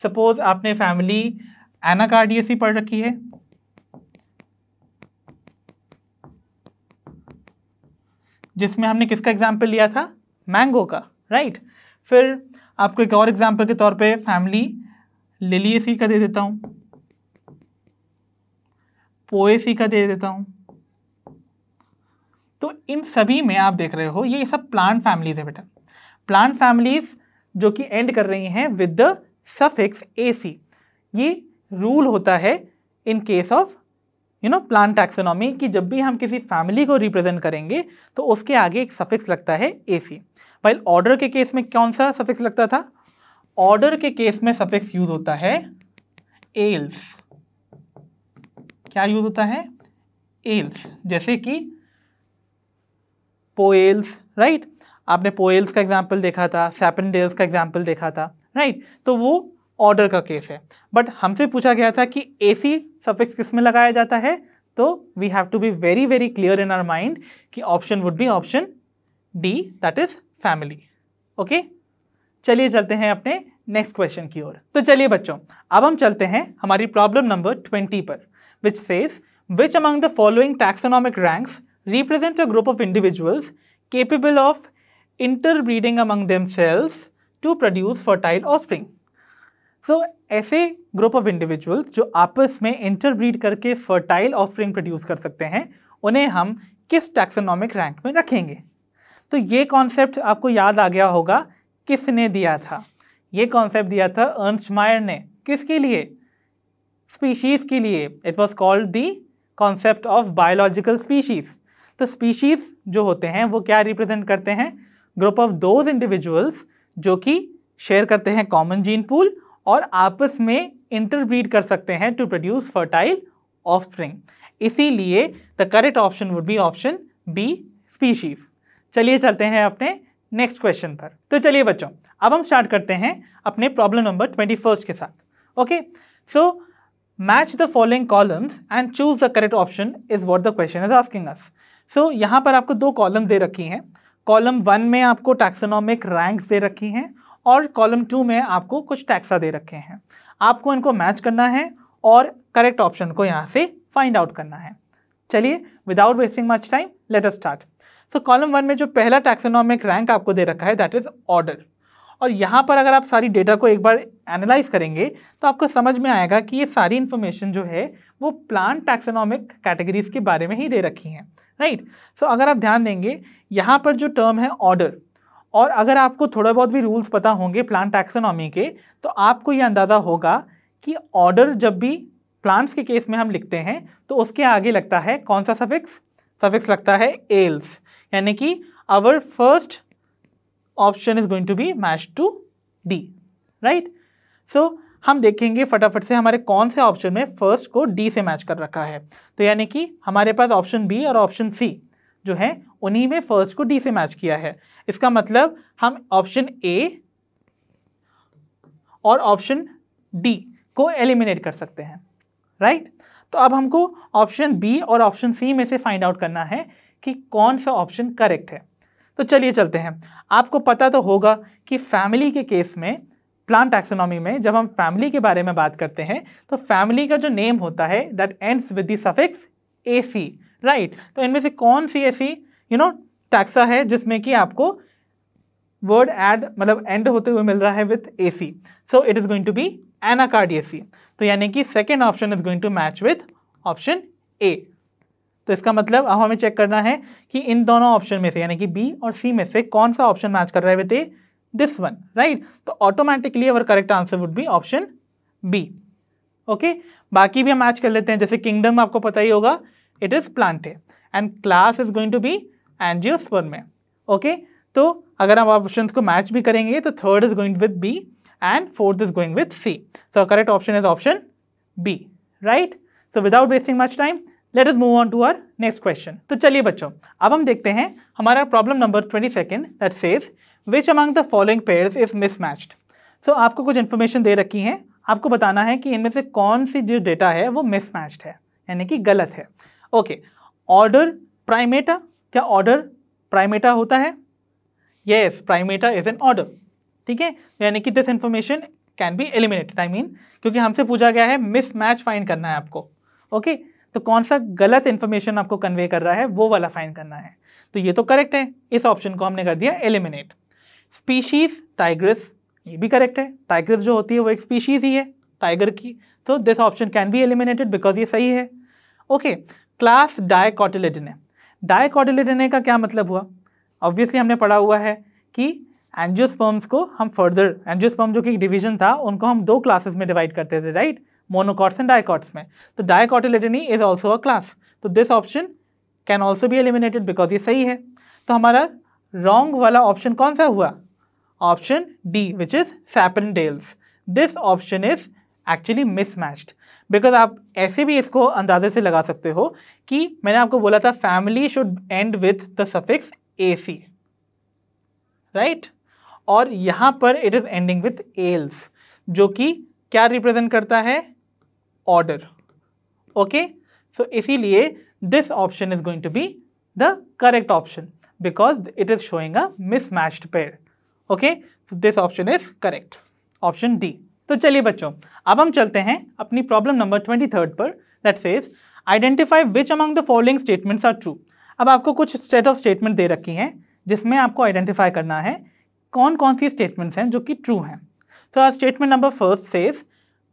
सपोज़ आपने फैमिली एनाकार्डियसी पढ़ रखी है। जिसमें हमने किसका एग्ज़ाम्पल लिया था? मैंगो का राइट फिर आपको एक और एग्ज़ाम्पल के तौर पे फैमिली लिलियसी का दे देता हूँ। पोएसी का दे देता हूँ। तो इन सभी में आप देख रहे हो, ये सब प्लांट फैमिलीज़ है बेटा। प्लांट फैमिलीज़ जो कि एंड कर रही हैं with the suffix A C ये रूल होता है in case of you know plant taxonomy कि जब भी हम किसी फैमिली को रिप्रेजेंट करेंगे तो उसके आगे एक सफिक्स लगता है ए सी वाइल ऑर्डर के केस में कौन सा सफिक्स लगता था? ऑर्डर के केस में सफिक्स यूज़ होता है एल्स क्या यूज़ होता है? एल्स जैसे कि पोएल्स राइट आपने पोएल्स का एग्ज़ाम्पल देखा था सैपनडेल्स का एग्ज़ाम्पल देखा था राइट तो वो ऑर्डर का केस है। बट हमसे पूछा गया था कि ए सी सफिक्स किसमें लगाया जाता है? तो we have to be very very clear in our mind कि option would be option D that is family okay चलिए चलते हैं अपने नेक्स्ट क्वेश्चन की ओर। तो चलिए बच्चों, अब हम चलते हैं हमारी प्रॉब्लम नंबर ट्वेंटी पर which says which among the following taxonomic ranks represent a group of individuals capable of interbreeding among themselves to produce fertile offspring. So so, ऐसे ग्रुप ऑफ़ इंडिविजुअल्स जो आपस में इंटरब्रीड करके fertile offspring produce कर सकते हैं उन्हें हम किस टैक्सोनॉमिक रैंक में रखेंगे? तो ये कॉन्सेप्ट आपको याद आ गया होगा किसने दिया था? ये कॉन्सेप्ट दिया था अर्नस्ट मायर ने। किसके लिए? स्पीशीज़ के लिए। It was called the concept of biological species तो स्पीशीज़ जो होते हैं वो क्या रिप्रेजेंट करते हैं? ग्रुप ऑफ़ दोज इंडिविजुअल्स जो कि शेयर करते हैं कॉमन जीन पूल और आपस में इंटरब्रीड कर सकते हैं टू प्रोड्यूस फर्टाइल ऑफस्प्रिंग इसीलिए the correct option would be option B species चलिए चलते हैं अपने नेक्स्ट क्वेश्चन पर. तो चलिए बच्चों, अब हम स्टार्ट करते हैं अपने प्रॉब्लम नंबर ट्वेंटी फ़र्स्ट के साथ. Okay so match the following columns and choose the correct option is what the question is asking us so यहाँ पर आपको दो कॉलम दे रखी हैं. कॉलम वन में आपको टैक्सोनॉमिक रैंक्स दे रखी हैं और कॉलम टू में आपको कुछ टैक्सा दे रखे हैं। आपको इनको मैच करना है और करेक्ट ऑप्शन को यहाँ से फाइंड आउट करना है। चलिए without wasting much time let us start so column one में जो पहला टैक्सोनॉमिक रैंक आपको दे रखा है दैट इज़ ऑर्डर और यहाँ पर अगर आप सारी डेटा को एक बार एनालाइज करेंगे तो आपको समझ में आएगा कि ये सारी इन्फॉर्मेशन जो है, वो प्लांट टैक्सोनॉमिक कैटेगरीज के बारे में ही दे रखी हैं। राइट सो अगर आप ध्यान देंगे, यहाँ पर जो टर्म है ऑर्डर और अगर आपको थोड़ा बहुत भी रूल्स पता होंगे प्लांट टैक्सोनॉमी के तो आपको ये अंदाज़ा होगा कि ऑर्डर जब भी प्लांट्स के केस में हम लिखते हैं तो उसके आगे लगता है कौन सा सफिक्स सफिक्स लगता है एल्स यानी कि our first option is going to be match to D right so हम देखेंगे फटाफट से हमारे कौन से ऑप्शन में फ़र्स्ट को डी से मैच कर रखा है। तो यानी कि हमारे पास ऑप्शन बी और ऑप्शन सी जो है, उन्हीं में फ़र्स्ट को डी से मैच किया है। इसका मतलब हम ऑप्शन ए और ऑप्शन डी को एलिमिनेट कर सकते हैं राइट right? तो अब हमको ऑप्शन बी और ऑप्शन सी में से फाइंड आउट करना है कि कौन सा ऑप्शन करेक्ट है। तो चलिए चलते हैं। आपको पता तो होगा कि फैमिली के केस में प्लांट टैक्सोनॉमी में जब हम फैमिली के बारे में बात करते हैं तो फैमिली का जो नेम होता है that ends with the suffix aceae right right. तो इनमें से कौन सी ऐसी यू नो टैक्सा है जिसमें कि आपको वर्ड एड मतलब एंड होते हुए मिल रहा है with aceae so it is going to be Anacardiaceae तो यानी कि second option is going to match with option A तो इसका मतलब अब हमें चेक करना है कि इन दोनों ऑप्शन में से, यानी कि बी और सी में से कौन सा ऑप्शन मैच कर रहा है with A this one right तो automatically our correct answer would be option B okay बाकी भी हम मैच कर लेते हैं, जैसे किंगडम आपको पता ही होगा it is plant and class is going to be angiosperm में ओके तो अगर हम ऑप्शन को मैच भी करेंगे तो third is going with B and fourth is going with C so correct option is option B right so without wasting much time let is move on to our next question तो चलिए बच्चों, अब हम देखते हैं हमारा problem number twenty second that says which among the following pairs is mismatched so आपको कुछ इन्फॉर्मेशन दे रखी है। आपको बताना है कि इनमें से कौन सी जो डेटा है, वो मिसमैच्ड है, यानी कि गलत है। ओके ऑर्डर प्राइमेटा क्या ऑर्डर प्राइमेटा होता है? Yes Primata is an order ठीक है? यानी कि this information can be eliminated I mean क्योंकि हमसे पूछा गया है मिस मैच फाइंड करना है आपको। ओके? okay? तो कौन सा गलत इन्फॉर्मेशन आपको कन्वे कर रहा है, वो वाला फाइंड करना है। तो ये तो करेक्ट है, इस ऑप्शन को हमने कर दिया एलिमिनेट स्पीशीज टाइग्रिस ये भी करेक्ट है। टाइग्रिस जो होती है, वो एक स्पीशीज ही है टाइगर की। तो this option can be eliminated because ये सही है। ओके? क्लास डायकॉटिलिडने। डायकॉटिलिडने का क्या मतलब हुआ? ऑब्वियसली हमने पढ़ा हुआ है कि एंजियोस्पर्म्स को हम फर्दर एंजियोस्पर्म जो कि डिवीज़न था, उनको हम दो क्लासेस में डिवाइड करते थे राइट मोनोकॉट्स एंड डायकॉट्स में। तो Dicotyledonae is also a class तो दिस ऑप्शन कैन ऑल्सो भी एलिमिनेटेड बिकॉज़ ये सही है। तो हमारा रॉन्ग वाला ऑप्शन कौन सा हुआ? Option D which is Sapindales this option is actually mismatched because आप ऐसे भी इसको अंदाजे से लगा सकते हो कि मैंने आपको बोला था family should end with the suffix aceae right और यहाँ पर it is ending with ales जो कि क्या रिप्रेजेंट करता है? ऑर्डर ओके सो इसीलिए this option is going to be the correct option because it is showing a mismatched pair okay this option is correct option D तो चलिए बच्चों, अब हम चलते हैं अपनी प्रॉब्लम नंबर ट्वेंटी थर्ड पर that says identify which among the following statements are true अब आपको कुछ स्टेट ऑफ़ स्टेटमेंट दे रखी हैं, जिसमें आपको आइडेंटिफाई करना है कौन कौन सी स्टेटमेंट्स हैं जो कि ट्रू हैं। तो our statement number first says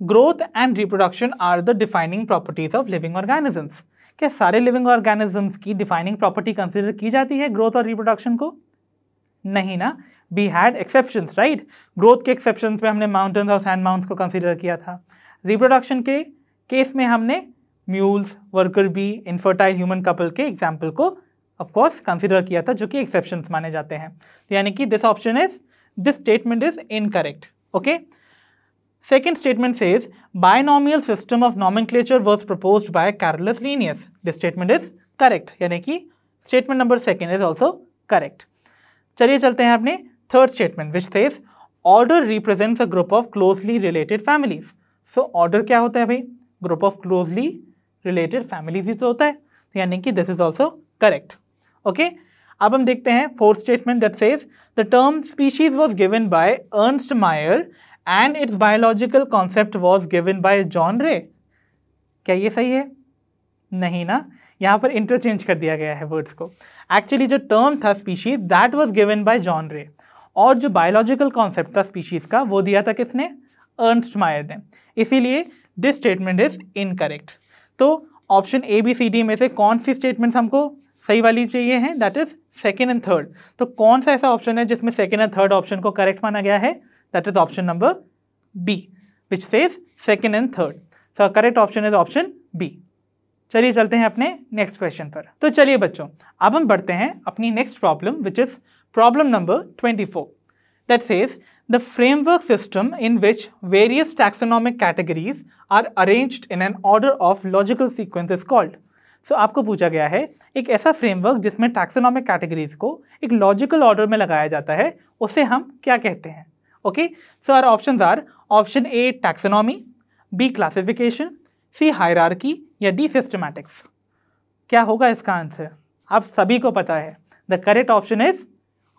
growth and reproduction are the defining properties of living organisms क्या सारे लिविंग ऑर्गेनिजम्स की डिफाइनिंग प्रॉपर्टी कंसिडर की जाती है ग्रोथ और रिप्रोडक्शन को? नहीं ना we had exceptions right growth के एक्सेप्शंस पे हमने माउंटेन्स और सैंड माउंट्स को कंसिडर किया था रिप्रोडक्शन के केस में हमने mules worker bee infertile human couple के एग्ज़ाम्पल को ऑफकोर्स कंसिडर किया था, जो कि एक्सेप्शंस माने जाते हैं तो यानी कि this option is this statement is incorrect okay Second statement says, binomial system of nomenclature was proposed by Carolus Linnaeus. This statement is correct. यानी कि statement number second is also correct. चलिए चलते हैं अपने third statement which says order represents a group of closely related families so order क्या होता है भाई? Group of closely related families ही तो होता है। तो यानी कि this is also correct okay अब हम देखते हैं fourth statement that says the term species was given by Ernst Mayr and its biological concept was given by John Ray क्या ये सही है? नहीं ना? यहाँ पर इंटरचेंज कर दिया गया है वर्ड्स को। एक्चुअली जो टर्म था species that was given by John Ray और जो बायोलॉजिकल कॉन्सेप्ट था स्पीशीज का, वो दिया था किसने? अर्नस्ट मायर ने। इसीलिए दिस स्टेटमेंट इज़ इनकरेक्ट तो option A B C D में से कौन सी स्टेटमेंट्स हमको सही वाली चाहिए हैं? That is second and third तो कौन सा ऐसा ऑप्शन है जिसमें सेकेंड एंड थर्ड ऑप्शन को करेक्ट माना गया है? That is option number B which says second and third. So correct option is option B. चलिए चलते हैं अपने नेक्स्ट क्वेश्चन पर। तो चलिए बच्चों, अब हम बढ़ते हैं अपनी next problem which is problem number twenty four that says the framework system in which various taxonomic categories are arrange in an order of logical sequence is called so आपको पूछा गया है, एक ऐसा फ्रेमवर्क जिसमें टैक्सोनॉमिक कैटेगरीज को एक logical order में लगाया जाता है, उसे हम क्या कहते हैं? Okay so our option are option A taxonomy B classification C hierarchy या d systematics क्या होगा इसका आंसर? आप सभी को पता है। The correct option is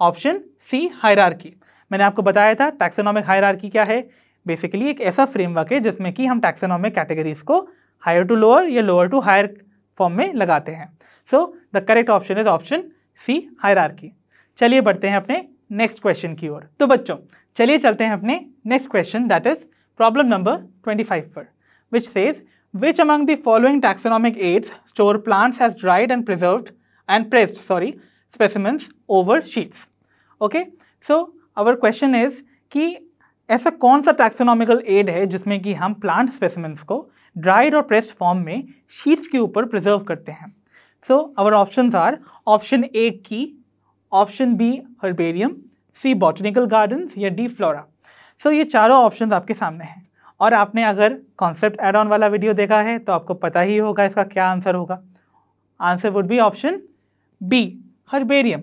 option C hierarchy मैंने आपको बताया था टैक्सोनॉमिक हायरार्की क्या है। बेसिकली एक ऐसा फ्रेमवर्क है जिसमें कि हम टैक्सोनॉमिक कैटेगरीज को हायर टू लोअर या लोअर टू हायर फॉर्म में लगाते हैं। So the correct option is option C hierarchy चलिए बढ़ते हैं अपने नेक्स्ट क्वेश्चन की ओर। तो बच्चों, चलिए चलते हैं अपने next question that is problem number 25 पर which says which among the following taxonomic aids store plants has dried and preserved and pressed sorry specimens over sheets okay so our question is कि ऐसा कौन सा taxonomical add है जिसमें कि हम plant specimens को ड्राइड और प्रेस्ड फॉर्म में शीट्स के ऊपर प्रिजर्व करते हैं? So our option are option A key option B herbarium C botanical gardens या डी फ्लोरा सो ये चारों ऑप्शन आपके सामने हैं। और आपने अगर कॉन्सेप्ट एड ऑन वाला वीडियो देखा है तो आपको पता ही होगा इसका क्या आंसर होगा। Answer would be option B herbarium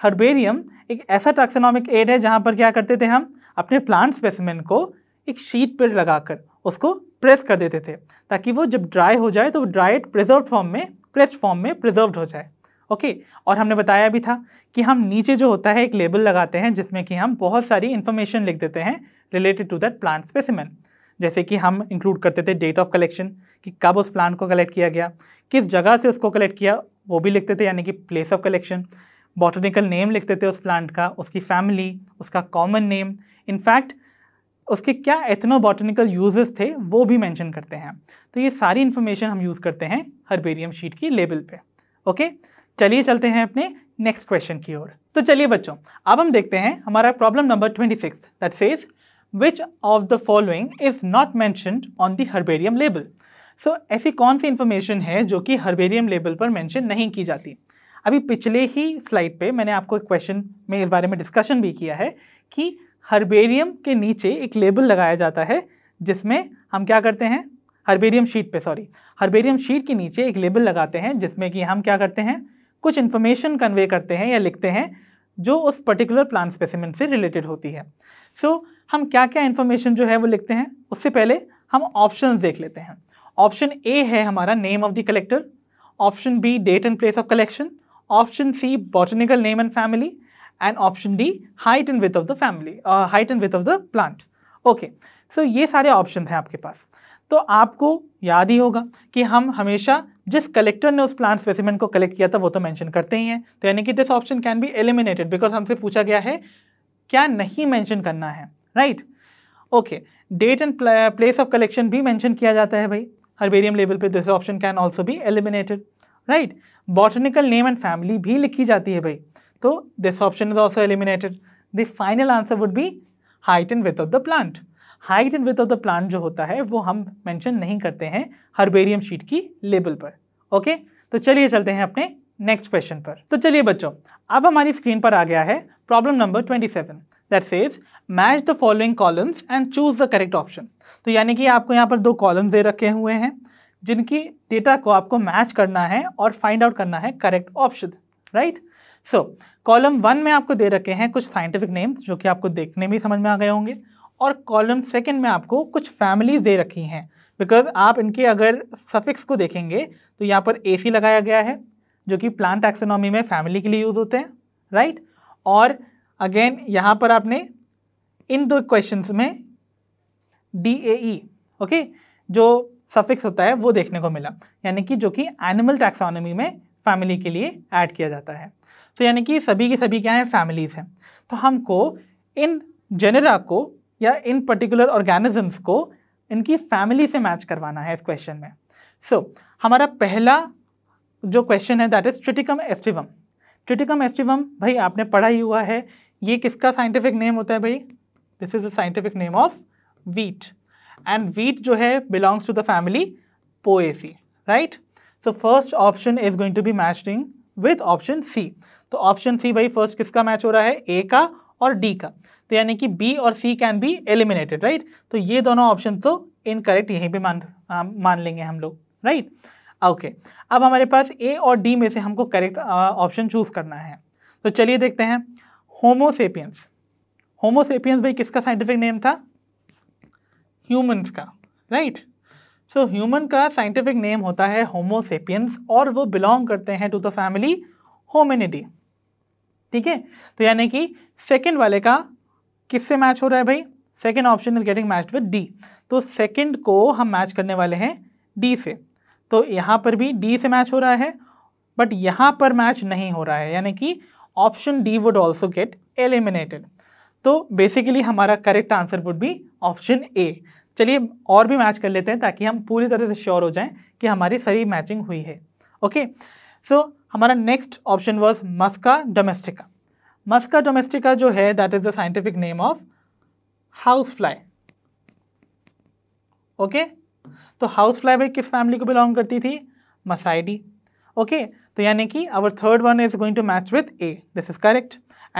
herbarium एक ऐसा टैक्सोनॉमिक एड है जहाँ पर क्या करते थे हम? अपने प्लांट स्पेसिमेन को एक शीट पर लगाकर उसको प्रेस कर देते थे, ताकि वो जब ड्राई हो जाए तो वो ड्राइड प्रिजर्व फॉर्म में प्रेस्ड फॉर्म में प्रिजर्व हो जाए। ओके और हमने बताया भी था कि हम नीचे जो होता है, एक लेबल लगाते हैं जिसमें कि हम बहुत सारी इन्फॉर्मेशन लिख देते हैं related to that plant specimen जैसे कि हम इंक्लूड करते थे डेट ऑफ़ कलेक्शन कि कब उस प्लांट को कलेक्ट किया गया, किस जगह से उसको कलेक्ट किया, वो भी लिखते थे, यानी कि place of collection botanical name लिखते थे उस प्लांट का, उसकी फैमिली उसका कॉमन नेम इनफैक्ट उसके क्या एथनो बॉटनिकल यूजेस थे, वो भी मेंशन करते हैं. तो ये सारी इन्फॉर्मेशन हम यूज़ करते हैं हर्बेरियम शीट की लेबल पे. ओके चलिए चलते हैं अपने नेक्स्ट क्वेश्चन की ओर. तो चलिए बच्चों, अब हम देखते हैं हमारा problem number twenty six that says which of the following is not mentioned on the herbarium label so ऐसी कौन सी इन्फॉर्मेशन है जो कि हर्बेरियम लेबल पर मेंशन नहीं की जाती? अभी पिछले ही स्लाइड पे मैंने आपको एक क्वेश्चन में इस बारे में डिस्कशन भी किया है कि हर्बेरियम के नीचे एक लेबल लगाया जाता है जिसमें हम क्या करते हैं? हर्बेरियम शीट पे सॉरी हर्बेरियम शीट के नीचे एक लेबल लगाते हैं जिसमें कि हम क्या करते हैं? कुछ इन्फॉर्मेशन कन्वे करते हैं या लिखते हैं जो उस पर्टिकुलर प्लांट स्पेसिमेंट से रिलेटेड होती है। सो so, हम क्या क्या इन्फॉर्मेशन जो है वो लिखते हैं, उससे पहले हम ऑप्शंस देख लेते हैं। ऑप्शन ए है हमारा name of the collector option B date and place of collection option C botanical name and family and option D height and width of the family height and width of the plant okay so ये सारे option हैं आपके पास। तो आपको याद ही होगा कि हम हमेशा जिस कलेक्टर ने उस प्लांट स्पेसिमेंट को कलेक्ट किया था, वो तो मेंशन करते ही हैं। तो यानी कि this option can be eliminated because हमसे पूछा गया है, क्या नहीं मेंशन करना है? Right? Okay date and place of collection भी मेंशन किया जाता है भाई। हर्बेरियम लेवल पे this option can also be eliminated right botanical name and family भी लिखी जाती है भाई। तो this option is also eliminated the final answer would be height and width of the plant height and width of the plant जो होता है, वो हम मेंशन नहीं करते हैं हर्बेरियम शीट की लेबल पर। ओके? okay? तो चलिए चलते हैं अपने नेक्स्ट क्वेश्चन पर। तो चलिए बच्चों, अब हमारी स्क्रीन पर आ गया है problem number twenty seven that says match the following columns and choose the correct option तो यानी कि आपको यहाँ पर दो कॉलम्स दे रखे हुए हैं, जिनकी डेटा को आपको मैच करना है और फाइंड आउट करना है correct option right so column one में आपको दे रखे हैं कुछ साइंटिफिक नेम्स जो कि आपको देखने में समझ में आ गए होंगे। और कॉलम सेकंड में आपको कुछ फैमिलीज़ दे रखी हैं बिकॉज़ आप इनके अगर सफिक्स को देखेंगे तो यहाँ पर ए लगाया गया है, जो कि प्लांट एक्सोनॉमी में फैमिली के लिए यूज़ होते हैं राइट और अगेन यहाँ पर आपने इन दो क्वेश्चंस में डी ए ई ओके जो सफिक्स होता है वो देखने को मिला। यानी कि जो कि एनिमल टैक्सोनॉमी में फैमिली के लिए ऐड किया जाता है। तो यानी कि सभी की सभी क्या हैं? फैमिलीज़ हैं। तो हमको इन जेनेरा को या इन पर्टिकुलर ऑर्गेनिजम्स को इनकी फैमिली से मैच करवाना है इस क्वेश्चन में। सो so, हमारा पहला जो क्वेश्चन है that is Triticum aestivum Triticum aestivum भाई आपने पढ़ा ही हुआ है। ये किसका साइंटिफिक नेम होता है भाई? This is the scientific name of wheat and wheat जो है belongs to the family Poaceae right so first option is going to be matching with option C तो ऑप्शन सी भाई फ़र्स्ट किसका मैच हो रहा है? ए का और डी का. तो यानी कि बी और C can be eliminated right तो ये दोनों ऑप्शन तो इनकरेक्ट यहीं पे मान आ, मान लेंगे हम लोग राइट ओके okay. अब हमारे पास ए और डी में से हमको करेक्ट ऑप्शन चूज़ करना है. तो चलिए देखते हैं. होमोसेपियंस होमोसेपियंस भाई किसका साइंटिफिक नेम था? ह्यूमंस का राइट सो ह्यूमन का साइंटिफिक नेम होता है होमोसेपियंस और वो बिलोंग करते हैं टू द फैमिली होमिनिटी ठीक है? तो यानी कि सेकेंड वाले का किससे मैच हो रहा है भाई? Second option is getting match with D तो सेकेंड को हम मैच करने वाले हैं डी से। तो यहाँ पर भी डी से मैच हो रहा है बट यहाँ पर मैच नहीं हो रहा है। यानी कि option D would also get eliminated तो बेसिकली हमारा correct answer would be option A चलिए और भी मैच कर लेते हैं ताकि हम पूरी तरह से श्योर हो जाएँ कि हमारी सही मैचिंग हुई है। ओके सो so, हमारा next option was musca domestica musca domestica जो है that is the scientific name of house fly okay तो हाउस फ्लाई भाई किस फैमिली को बिलोंग करती थी? मसाइडी ओके okay, तो यानी कि our third one is going to match with A this is correct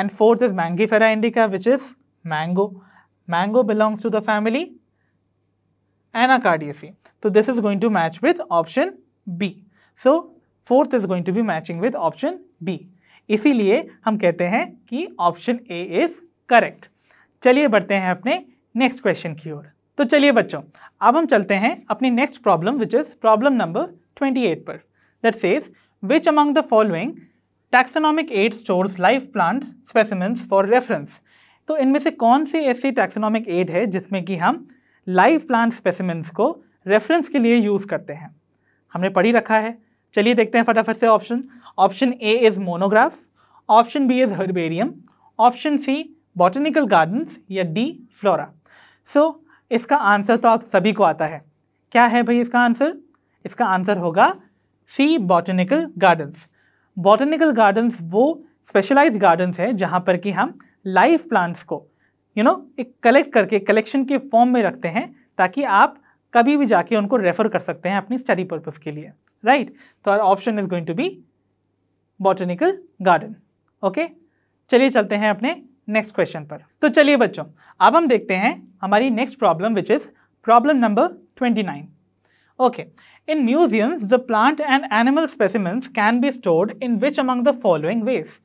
fourth is mangifera indica which is mango mango belongs to the family anacardiaceae तो this is going to match with option B so fourth is going to be matching with option B इसीलिए हम कहते हैं कि option A is correct चलिए बढ़ते हैं अपने नेक्स्ट क्वेश्चन की ओर। तो चलिए बच्चों, अब हम चलते हैं अपनी next problem which is problem number 28 पर। That says which among the following taxonomic aid stores life plant specimens for reference तो इनमें से कौन सी ऐसी टैक्सोनॉमिक एड है जिसमें कि हम लाइव प्लांट स्पेसिमेंट्स को रेफरेंस के लिए यूज़ करते हैं? हमने पढ़ी रखा है। चलिए देखते हैं फटाफट से option option A is monograph option B is herbarium option C botanical gardens या डी फ्लोरा सो इसका आंसर तो आप सभी को आता है। क्या है भाई इसका आंसर इसका आंसर होगा C botanical gardens botanical gardens वो स्पेशलाइज गार्डन्स है जहाँ पर कि हम लाइव प्लांट्स को यू you नो know, एक कलेक्ट करके कलेक्शन के फॉर्म में रखते हैं ताकि आप कभी भी जाके उनको रेफर कर सकते हैं अपनी स्टडी पर्पज़ के लिए राइट? तो our option is going to be botanical garden okay चलिए चलते हैं अपने नेक्स्ट क्वेश्चन पर। तो चलिए बच्चों अब हम देखते हैं हमारी next problem which is problem number twenty nine okay in museums the plant and animal specimens can be stored in which among the following ways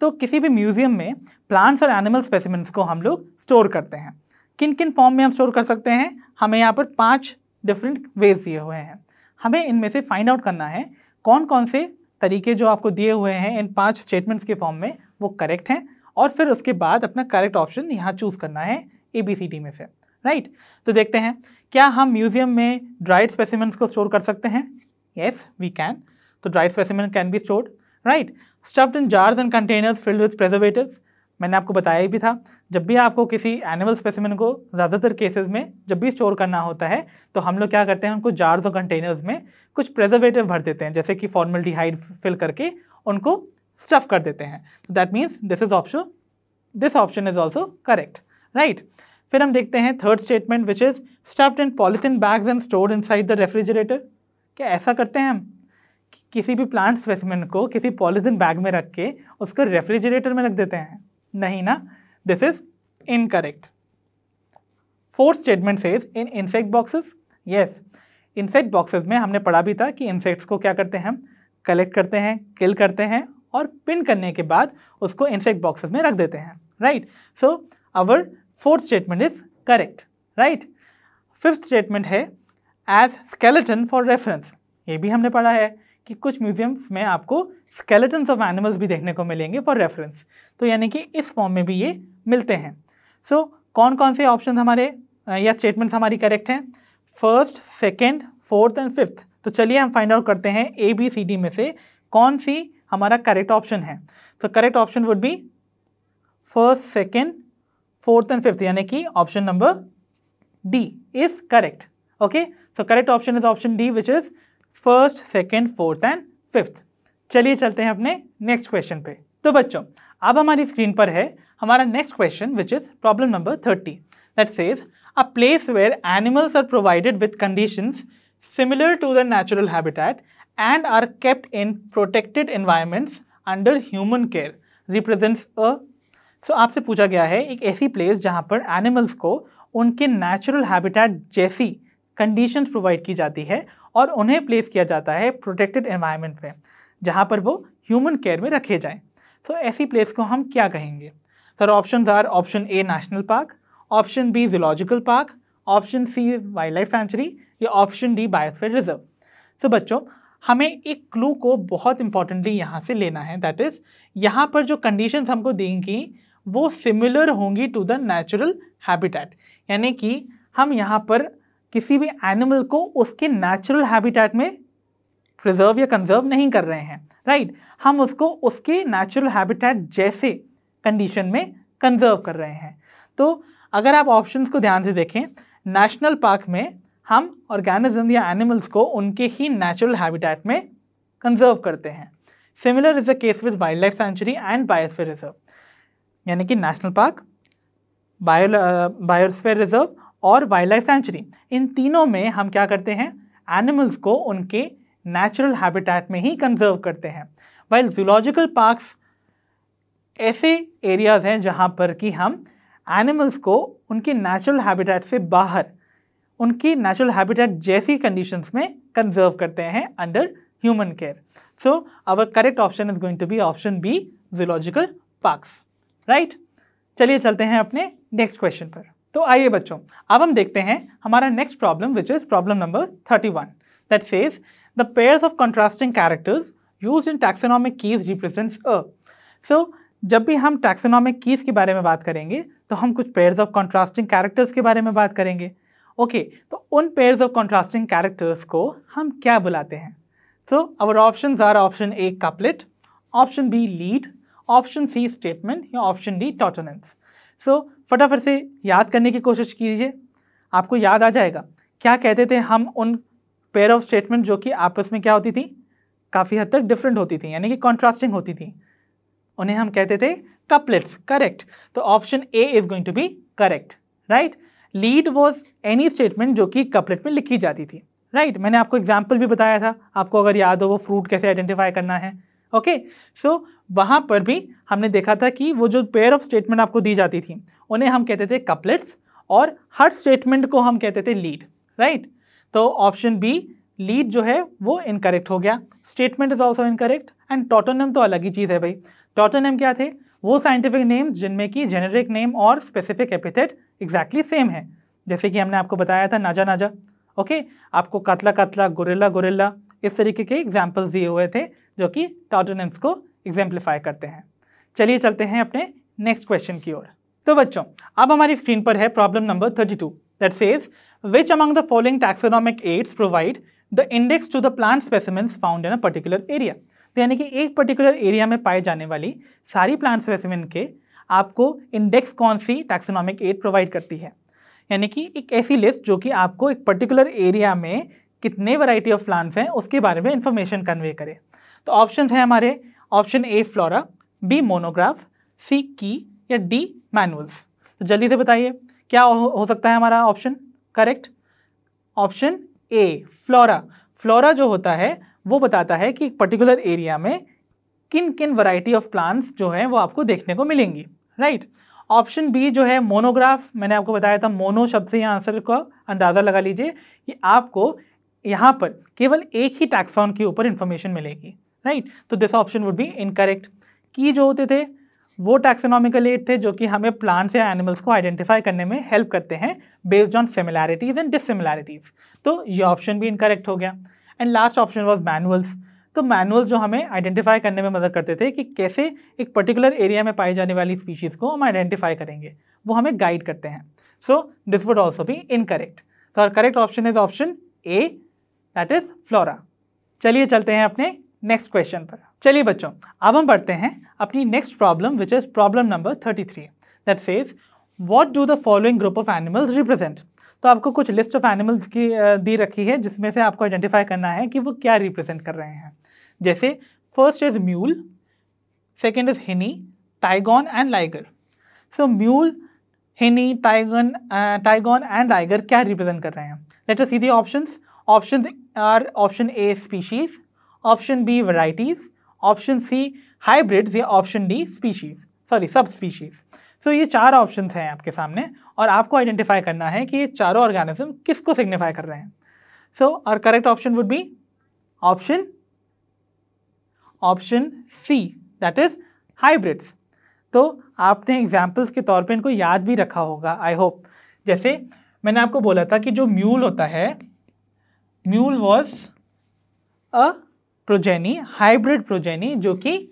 तो किसी भी म्यूज़ियम में प्लांट्स और एनिमल स्पेसिमेंट्स को हम लोग स्टोर करते हैं। किन किन फॉर्म में हम स्टोर कर सकते हैं? हमें यहाँ पर पाँच डिफरेंट वेज दिए हुए हैं। हमें इनमें से फाइंड आउट करना है कौन कौन से तरीके जो आपको दिए हुए हैं इन पाँच स्टेटमेंट्स के फॉर्म में, वो करेक्ट हैं। और फिर उसके बाद अपना करेक्ट ऑप्शन यहाँ चूज़ करना है ए बी सी डी में से। राइट? तो देखते हैं, क्या हम म्यूज़ियम में ड्राइड स्पेसिमेंट्स को स्टोर कर सकते हैं? येस वी कैन तो dried specimen can be stored, right? Stuffed in jars and containers filled with preservatives. मैंने आपको बताया भी था, जब भी आपको किसी एनिमल स्पेसिमेन को ज़्यादातर केसेस में जब भी स्टोर करना होता है तो हम लोग क्या करते हैं, उनको जार्स और कंटेनर्स में कुछ प्रेजर्वेटिव भर देते हैं, जैसे कि फॉर्मल्डिहाइड फिल करके उनको स्टफ़ कर देते हैं। तो that means this is option this option is also correct right? फिर हम देखते हैं third statement which is stuffed in polythene bags and stored inside the refrigerator क्या ऐसा करते हैं हम? कि किसी भी प्लांट स्पेसिमेंट को किसी पॉलिथिन बैग में रख के उसको रेफ्रिजरेटर में रख देते हैं। नहीं ना? This is incorrect fourth statement says in insect boxes yes insect boxes में हमने पढ़ा भी था कि इंसेक्ट्स को क्या करते हैं हम? कलेक्ट करते हैं किल करते हैं और पिन करने के बाद उसको इंसेक्ट बॉक्सेस में रख देते हैं। Right so our fourth statement is correct right fifth statement है एज स्केलेटन फॉर रेफरेंस ये भी हमने पढ़ा है कि कुछ म्यूजियम्स में आपको स्केलेटन्स ऑफ़ एनिमल्स भी देखने को मिलेंगे फॉर रेफरेंस तो यानी कि इस फॉर्म में भी ये मिलते हैं. सो so, कौन कौन से ऑप्शन हमारे या स्टेटमेंट्स हमारी करेक्ट हैं? First second fourth and fifth तो चलिए हम फाइंड आउट करते हैं ए बी सी डी में से कौन सी हमारा करेक्ट ऑप्शन है. तो correct option would be first second fourth and fifth, यानी कि option number D is correct okay so correct option is option D which is first second fourth and fifth चलिए चलते हैं अपने नेक्स्ट क्वेश्चन पे। तो बच्चों, अब हमारी स्क्रीन पर है हमारा next question which is problem number thirty that says a place where animals are provided with conditions similar to the natural habitat and are kept in protected environments under human care represents a so so, आपसे पूछा गया है एक ऐसी place जहाँ पर animals को उनके नेचुरल हैबिटेट जैसी कंडीशंस प्रोवाइड की जाती है और उन्हें प्लेस किया जाता है प्रोटेक्टेड एनवायरनमेंट में जहाँ पर वो ह्यूमन केयर में रखे जाएँ। तो ऐसी प्लेस को हम क्या कहेंगे? Sir option are option A national park option B zoological park option C wild life sanctuary या option D biosphere reserve so बच्चों हमें एक क्लू को बहुत इंपॉर्टेंटली यहाँ से लेना है दैट इज़ यहाँ पर जो कंडीशंस हमको देंगी वो सिमिलर होंगी टू द नेचुरल हैबिटेट यानी कि हम यहाँ पर किसी भी एनिमल को उसके नेचुरल हैबिटेट में प्रिजर्व या कंजर्व नहीं कर रहे हैं राइट right? हम उसको उसके नेचुरल हैबिटेट जैसे कंडीशन में कंजर्व कर रहे हैं। तो अगर आप ऑप्शंस को ध्यान से देखें नेशनल पार्क में हम ऑर्गेनिज्म या एनिमल्स को उनके ही नेचुरल हैबिटेट में कंजर्व करते हैं। Similar is the case with wild life sanctuary and biosphere reserve यानी कि national park bio biosphere reserve और वाइल्ड लाइफ सेंचुरी। इन तीनों में हम क्या करते हैं? एनिमल्स को उनके नेचुरल हैबिटेट में ही कंजर्व करते हैं। वाइल जूलॉजिकल पार्क्स ऐसे एरियाज़ हैं जहाँ पर कि हम एनिमल्स को उनके नेचुरल हैबिटेट से बाहर, उनकी नेचुरल हैबिटेट जैसी कंडीशंस में कंजर्व करते हैं under human care. So, our correct option is going to be option B zoological parks. Right? चलिए चलते हैं अपने नेक्स्ट क्वेश्चन पर। तो आइए बच्चों अब हम देखते हैं हमारा next problem which is problem number thirty one that says the pairs of contrasting characters use in taxonomic keys represents a so जब भी हम टैक्सोनॉमिक कीज के बारे में बात करेंगे तो हम कुछ पेयर्स ऑफ़ कॉन्ट्रास्टिंग कैरेक्टर्स के बारे में बात करेंगे। ओके okay, तो उन पेयर्स ऑफ़ कॉन्ट्रास्टिंग कैरेक्टर्स को हम क्या बुलाते हैं? So our option are option A couplet option B lead option C statement या ऑप्शन डी टॉटोनेंस सो फटाफट से याद करने की कोशिश कीजिए। आपको याद आ जाएगा, क्या कहते थे हम उन पेयर ऑफ़ स्टेटमेंट जो कि आपस में क्या होती थी? काफ़ी हद तक डिफरेंट होती थी, यानी कि कॉन्ट्रास्टिंग होती थी। उन्हें हम कहते थे कपलेट्स करेक्ट तो option A is going to be correct right lead was any statement जो कि कपलेट में लिखी जाती थी राइट right? मैंने आपको एग्ज़ाम्पल भी बताया था। आपको अगर याद हो वो फ्रूट कैसे आइडेंटिफाई करना है। ओके सो वहाँ पर भी हमने देखा था कि वो जो पेयर ऑफ़ स्टेटमेंट आपको दी जाती थी, उन्हें हम कहते थे कपलेट्स और हर स्टेटमेंट को हम कहते थे लीड राइट तो ऑप्शन बी लीड जो है, वो इनकरेक्ट हो गया। Statement is also incorrect and tautonym तो अलग ही चीज़ है भाई। टोटोनेम क्या थे? वो साइंटिफिक नेम्स जिनमें कि जेनेरिक नेम और स्पेसिफिक एपिथेट एग्जैक्टली सेम है। जैसे कि हमने आपको बताया था, नाजा नाजा। ओके आपको कतला कतला, गुरिल्ला गुरिल्ला, इस तरीके के एग्जाम्पल्स दिए हुए थे। जो कि टॉटोनिम्स को एग्जाम्पलीफाई करते हैं। चलिए चलते हैं अपने नेक्स्ट क्वेश्चन की ओर। तो बच्चों, अब हमारी स्क्रीन पर है problem number thirty two that says which among the following taxonomic aids provide the index to the plant specimens found in a particular area तो यानी कि एक पर्टिकुलर एरिया में पाए जाने वाली सारी प्लांट स्पेसिमेंट के आपको इंडेक्स कौन सी टैक्सोनॉमिक एड प्रोवाइड करती है? यानी कि एक ऐसी लिस्ट जो कि आपको एक पर्टिकुलर एरिया में कितने वैरायटी ऑफ़ प्लांट्स हैं उसके बारे में इंफॉर्मेशन कन्वे करे। तो ऑप्शन है हमारे option A flora B monograph C key या डी मैनुअल्स तो जल्दी से बताइए क्या हो, हो सकता है हमारा option correct option A flora flora जो होता है वो बताता है कि एक पर्टिकुलर एरिया में किन किन वैरायटी ऑफ़ प्लांट्स जो हैं वो आपको देखने को मिलेंगी राइट ऑप्शन बी जो है मोनोग्राफ मैंने आपको बताया था मोनो शब्द से यहाँ आंसर का अंदाज़ा लगा लीजिए कि आपको यहाँ पर केवल एक ही टैक्सॉन के ऊपर इन्फॉर्मेशन मिलेगी राइट? तो this option would be incorrect key जो होते थे, वो टैक्सोनॉमिकल एड थे जो कि हमें प्लांट्स या एनिमल्स को आइडेंटिफाई करने में हेल्प करते हैं based on similarities and dissimilarities तो ये ऑप्शन भी इनकरेक्ट हो गया. And last option was manuals तो मैनुअल जो हमें आइडेंटिफाई करने में मदद करते थे कि कैसे एक पर्टिकुलर एरिया में पाई जाने वाली स्पीशीज़ को हम आइडेंटिफाई करेंगे, वो हमें गाइड करते हैं. So this would also be incorrect so correct option is option A that is flora चलिए चलते हैं अपने नेक्स्ट क्वेश्चन पर। चलिए बच्चों, अब हम पढ़ते हैं अपनी next problem which is problem number thirty three that says what do the following group of animals represent तो आपको कुछ लिस्ट ऑफ़ एनिमल्स की दी रखी है, जिसमें से आपको आइडेंटिफाई करना है कि वो क्या रिप्रेजेंट कर रहे हैं। जैसे first is mule second is hinny tigon and liger so mule hinny tigon tigon and liger क्या रिप्रेजेंट कर रहे हैं? Let us see the options are option A species option B varieties option C hybrids, या option D species. Sorry, subspecies. So ये चार option हैं आपके सामने, और आपको आइडेंटिफाई करना है कि ये चारों ऑर्गेनिज्म किसको सिग्निफाई कर रहे हैं। So our correct option would be option option C that is hybrids तो आपने एग्जाम्पल्स के तौर पे इनको याद भी रखा होगा आई होप जैसे मैंने आपको बोला था कि जो म्यूल होता है mule was a progeny hybrid progeny, जो कि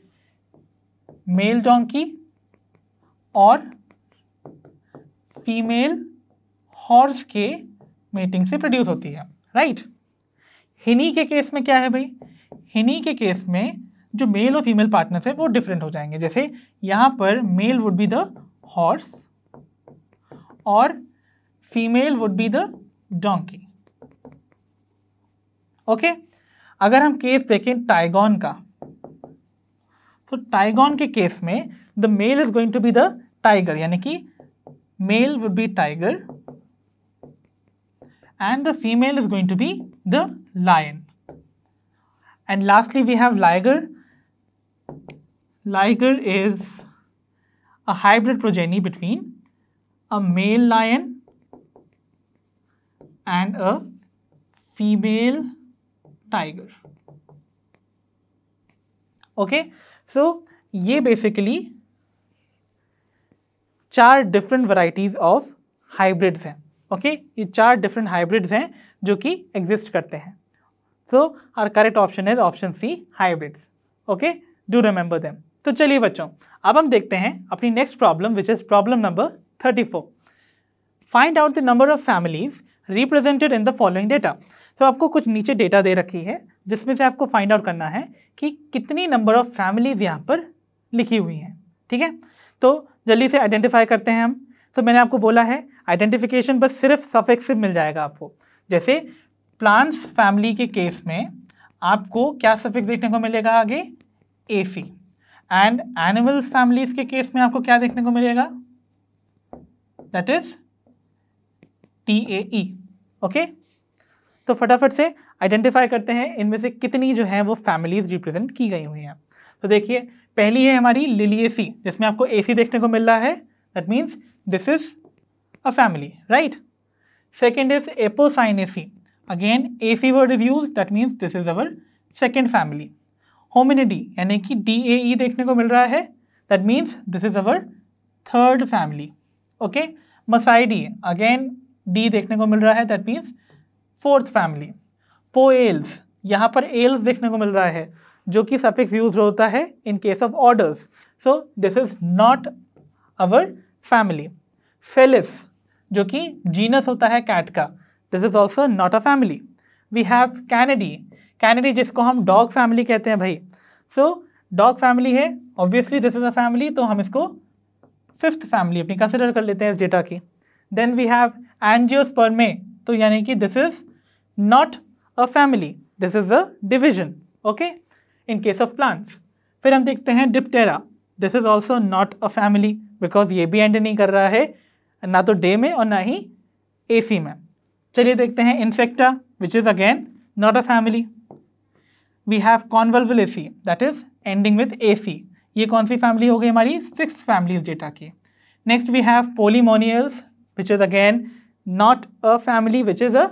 मेल डोंकी और फीमेल हॉर्स के मेटिंग से प्रोड्यूस होती है राइट हिनी के केस में क्या है भाई? हिनी के केस में जो मेल और फीमेल पार्टनर्स है, वो डिफरेंट हो जाएँगे। जैसे यहाँ पर male would be the horse और female would be the donkey okay अगर हम केस देखें टाइगॉन का तो टाइगॉन के केस में the male is going to be the tiger यानी कि male would be tiger and the female is going to be the lion and lastly we have liger liger is a hybrid progeny between a male lion and a female tiger. Okay, so ये basically चार different varieties of hybrids हैं. Okay okay? ये चार different hybrids हैं जो कि exist करते हैं. So our correct option is option C hybrids okay do remember them तो चलिए बच्चों अब हम देखते हैं अपनी next problem which is problem number thirty four find out the number of families represented in the following data तो आपको कुछ नीचे डेटा दे रखी है, जिसमें से आपको फाइंड आउट करना है कि कितनी नंबर ऑफ़ फैमिलीज़ यहाँ पर लिखी हुई हैं, ठीक है? तो जल्दी से आइडेंटिफाई करते हैं हम। तो मैंने आपको बोला है आइडेंटिफिकेशन बस सिर्फ़ सफिक्स से मिल जाएगा आपको। जैसे प्लांट्स फैमिली के केस में आपको क्या सफिक्स देखने को मिलेगा आगे? A C and animal families के केस में आपको क्या देखने को मिलेगा? That is T A okay तो फटाफट से आइडेंटिफाई करते हैं इनमें से कितनी जो है वो फैमिलीज़ रिप्रेजेंट की गई हुई हैं। तो देखिए, पहली है हमारी लिलिएसी जिसमें आपको एसी देखने को मिल रहा है। That means this is a family right second is apocynaceae again A C word is use that means this is our second family hominidae यानी कि डी ए ई देखने को मिल रहा है। That means this is our third family okay muscidae again D देखने को मिल रहा है। That means fourth family poales यहाँ पर एल्स देखने को मिल रहा है, जो कि सफिक्स यूज़ होता है in case of orders. So this is not our family felis जो कि जीनस होता है कैट का this is also not a family we have canidae canidae जिसको हम डॉग फैमिली कहते हैं भाई। सो डॉग फैमिली है obviously this is a family तो हम इसको फिफ्थ फैमिली अपनी कंसिडर कर लेते हैं इस डेटा की। देन वी हैव एंजियोस्पर्मे तो यानी कि this is not a family this is a division okay in case of plants फिर हम देखते हैं diptera this is also not a family because ये भी एंड नहीं कर रहा है, ना तो डे में और ना ही ए सी में। चलिए देखते हैं Insecta which is again not a family we have Convolvulaceae that is ending with A C ये कौन सी फैमिली हो गई हमारी? सिक्स फैमिलीज़ डेटा की। Next we have Polemoniales which is again not a family which is a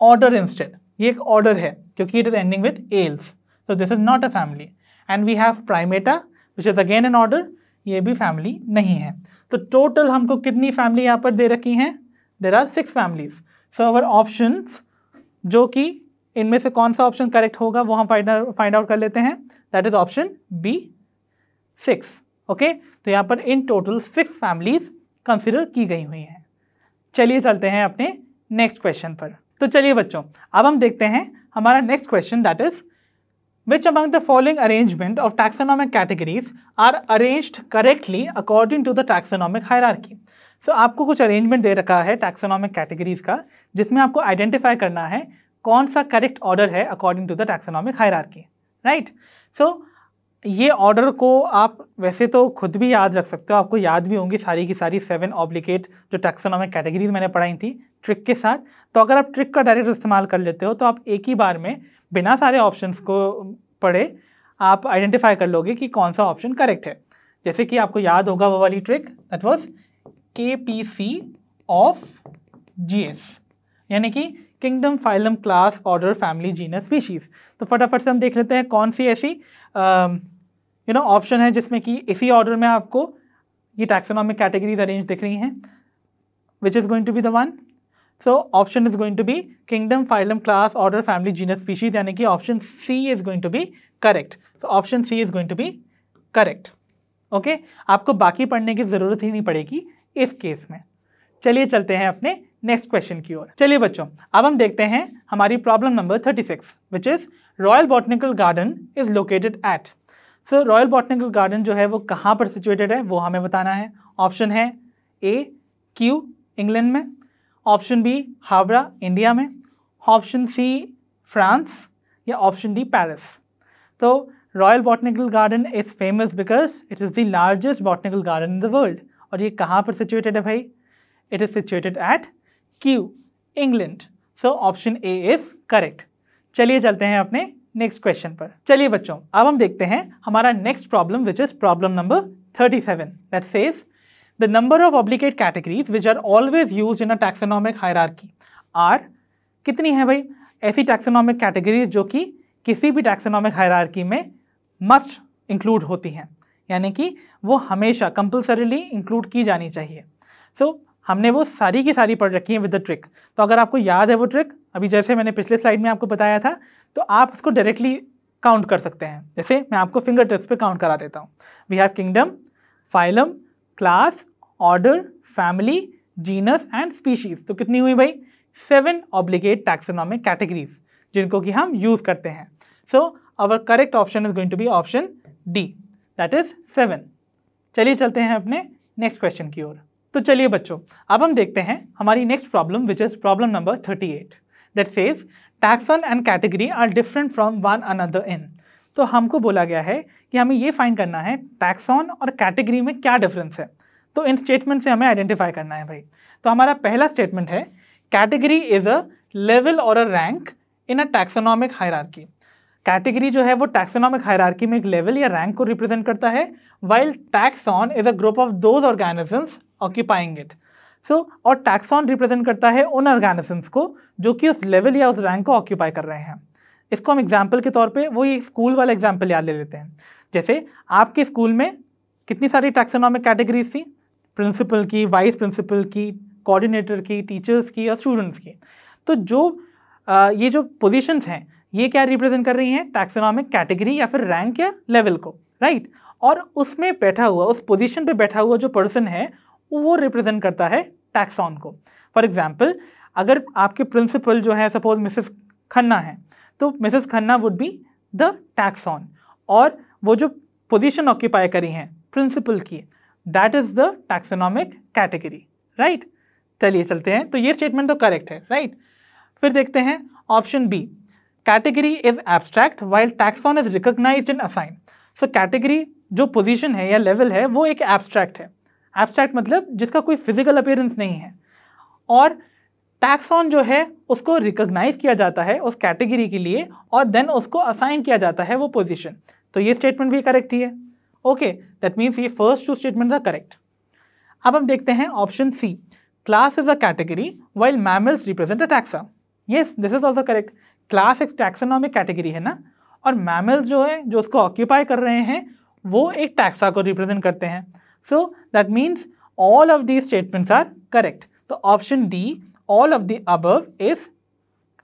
order instead ये एक ऑर्डर है, क्योंकि it is ending with ales so, this is not a family. And we have primata, which is again an order. ये भी family नहीं है. तो total हमको कितनी फैमिली यहाँ पर दे रखी हैं? There are six families so our option जो कि इनमें से कौन सा ऑप्शन करेक्ट होगा, वो हम फाइंड फाइंड आउट कर लेते हैं. That is option B six okay तो यहाँ पर in total six families consider की गई हुई हैं. चलिए चलते हैं अपने नेक्स्ट क्वेश्चन पर. तो चलिए बच्चों, अब हम देखते हैं हमारा next question that is which among the following arrangement of taxonomic categories are arrange correctly according to the taxonomic hierarchy so आपको कुछ अरेंजमेंट दे रखा है टैक्सोनॉमिक कैटेगरीज का, जिसमें आपको आइडेंटिफाई करना है कौन सा करेक्ट ऑर्डर है according to the taxonomic hierarchy right so ये ऑर्डर को आप वैसे तो खुद भी याद रख सकते हो, आपको याद भी होंगी सारी की सारी सेवन ऑब्लिकेट जो टैक्सोनॉमिक कैटेगरीज मैंने पढ़ाई थी ट्रिक के साथ। तो अगर आप ट्रिक का डायरेक्ट इस्तेमाल कर लेते हो तो आप एक ही बार में बिना सारे ऑप्शंस को पढ़े, आप आइडेंटिफाई कर लोगे कि कौन सा ऑप्शन करेक्ट है। जैसे कि आपको याद होगा वो वाली trick that was K P C O F G S यानी कि kingdom phylum class order family genus species तो फटाफट से हम देख लेते हैं कौन सी ऐसी यू नो ऑप्शन है जिसमें कि इसी ऑर्डर में आपको ये टैक्सोनॉमिक कैटेगरीज अरेंज दिख रही हैं which is going to be the one so option is going to be kingdom phylum class order family genus species, यानी कि option C is going to be correct so option C is going to be correct okay आपको बाकी पढ़ने की ज़रूरत ही नहीं पड़ेगी इस केस में। चलिए चलते हैं अपने नेक्स्ट क्वेश्चन की ओर। चलिए बच्चों, अब हम देखते हैं हमारी problem number thirty six which is royal botanical garden is located at so royal botanical garden जो है वो कहाँ पर सिचुएटेड है, वो हमें बताना है। ऑप्शन है ए क्यू इंग्लैंड में। ऑप्शन बी हावड़ा इंडिया में। ऑप्शन सी फ्रांस या ऑप्शन डी पेरिस तो royal botanical garden is famous because it is the largest botanical garden in the world और ये कहाँ पर सिचुएटेड है भाई? It is situated at Kew England so option A is correct चलिए चलते हैं अपने नेक्स्ट क्वेश्चन पर। चलिए बच्चों अब हम देखते हैं हमारा next problem which is problem number thirty seven that says the number of obligate categories which are always use in a taxonomic hierarchy are कितनी है भाई? ऐसी टैक्सोनॉमिक कैटेगरीज जो कि किसी भी टैक्सोनॉमिक हायरार्की में मस्ट इंक्लूड होती हैं। यानी कि वो हमेशा कंपल्सरीली इंक्लूड की जानी चाहिए। सो so, हमने वो सारी की सारी पढ़ रखी है विद द ट्रिक तो अगर आपको याद है वो ट्रिक अभी जैसे मैंने पिछले स्लाइड में आपको बताया था तो आप उसको डायरेक्टली काउंट कर सकते हैं. जैसे मैं आपको फिंगर टिप्स पे काउंट करा देता हूँ. We have kingdom phylum class order family genus and species तो कितनी हुई भाई? सेवन ऑब्लिगेट टैक्सोनॉमिक कैटेगरीज जिनको कि हम यूज़ करते हैं. So our correct option is going to be option D that is seven चलिए चलते हैं अपने नेक्स्ट क्वेश्चन की ओर. तो चलिए बच्चों, अब हम देखते हैं हमारी next problem which is problem number thirty eight that says taxon and category are different from one another in तो हमको बोला गया है कि हमें ये फाइंड करना है टैक्सॉन और कैटेगरी में क्या डिफरेंस है। तो इन स्टेटमेंट से हमें आइडेंटिफाई करना है भाई। तो हमारा पहला स्टेटमेंट है कैटेगरी इज़ अ लेवल और a rank in a taxonomic hierarchy category जो है वो टैक्सोनॉमिक हायरार्की में एक लेवल या रैंक को रिप्रेजेंट करता है while taxon is a group of those organisms occupying it so और टैक्सॉन रिप्रेजेंट करता है उन ऑर्गेनिजम्स को जो कि उस लेवल या उस रैंक को ऑक्यूपाई कर रहे हैं। इसको हम एग्ज़ाम्पल के तौर पे वो ये स्कूल वाला एग्ज़ाम्पल याद ले लेते हैं। जैसे आपके स्कूल में कितनी सारी टैक्सोनॉमिक कैटेगरीज थी? प्रिंसिपल की वाइस प्रिंसिपल की कोऑर्डिनेटर की टीचर्स की और स्टूडेंट्स की। तो जो आ, ये जो पोजीशंस हैं ये क्या रिप्रेजेंट कर रही हैं? टैक्सोनॉमिक कैटेगरी या फिर रैंक या लेवल को राइट और उसमें बैठा हुआ, उस पोजीशन पे बैठा हुआ जो पर्सन है, वो रिप्रेजेंट करता है टैक्सॉन को। फॉर एग्ज़ाम्पल अगर आपके प्रिंसिपल जो है सपोज़ मिसेस खन्ना है तो Mrs Khanna would be the taxon और वो जो पोजीशन ऑक्यूपाई करी हैं प्रिंसिपल की that is the taxonomic category right चलिए चलते हैं तो ये स्टेटमेंट तो करेक्ट है राइट right? फिर देखते हैं option B category is abstract while taxon is recognize and assign so category जो पोजीशन है या लेवल है, वो एक एब्स्ट्रैक्ट है। एब्स्ट्रैक्ट मतलब जिसका कोई फ़िज़िकल अपेयरेंस नहीं है। और टैक्सॉन जो है, उसको रिकोगनाइज किया जाता है उस कैटेगरी के लिए और देन उसको असाइन किया जाता है वो पोजीशन तो ये स्टेटमेंट भी करेक्ट ही है। ओके दैट मीन्स ये first two statement are correct अब हम देखते हैं option C class is a category while mammals represent a taxa yes this is also correct class एक टैक्सोनॉमिक कैटेगरी है ना? और मैमल्स जो है, जो उसको ऑक्यूपाई कर रहे हैं, वो एक टैक्सा को रिप्रेजेंट करते हैं। So that means all of the statements are correct तो option D all of the above is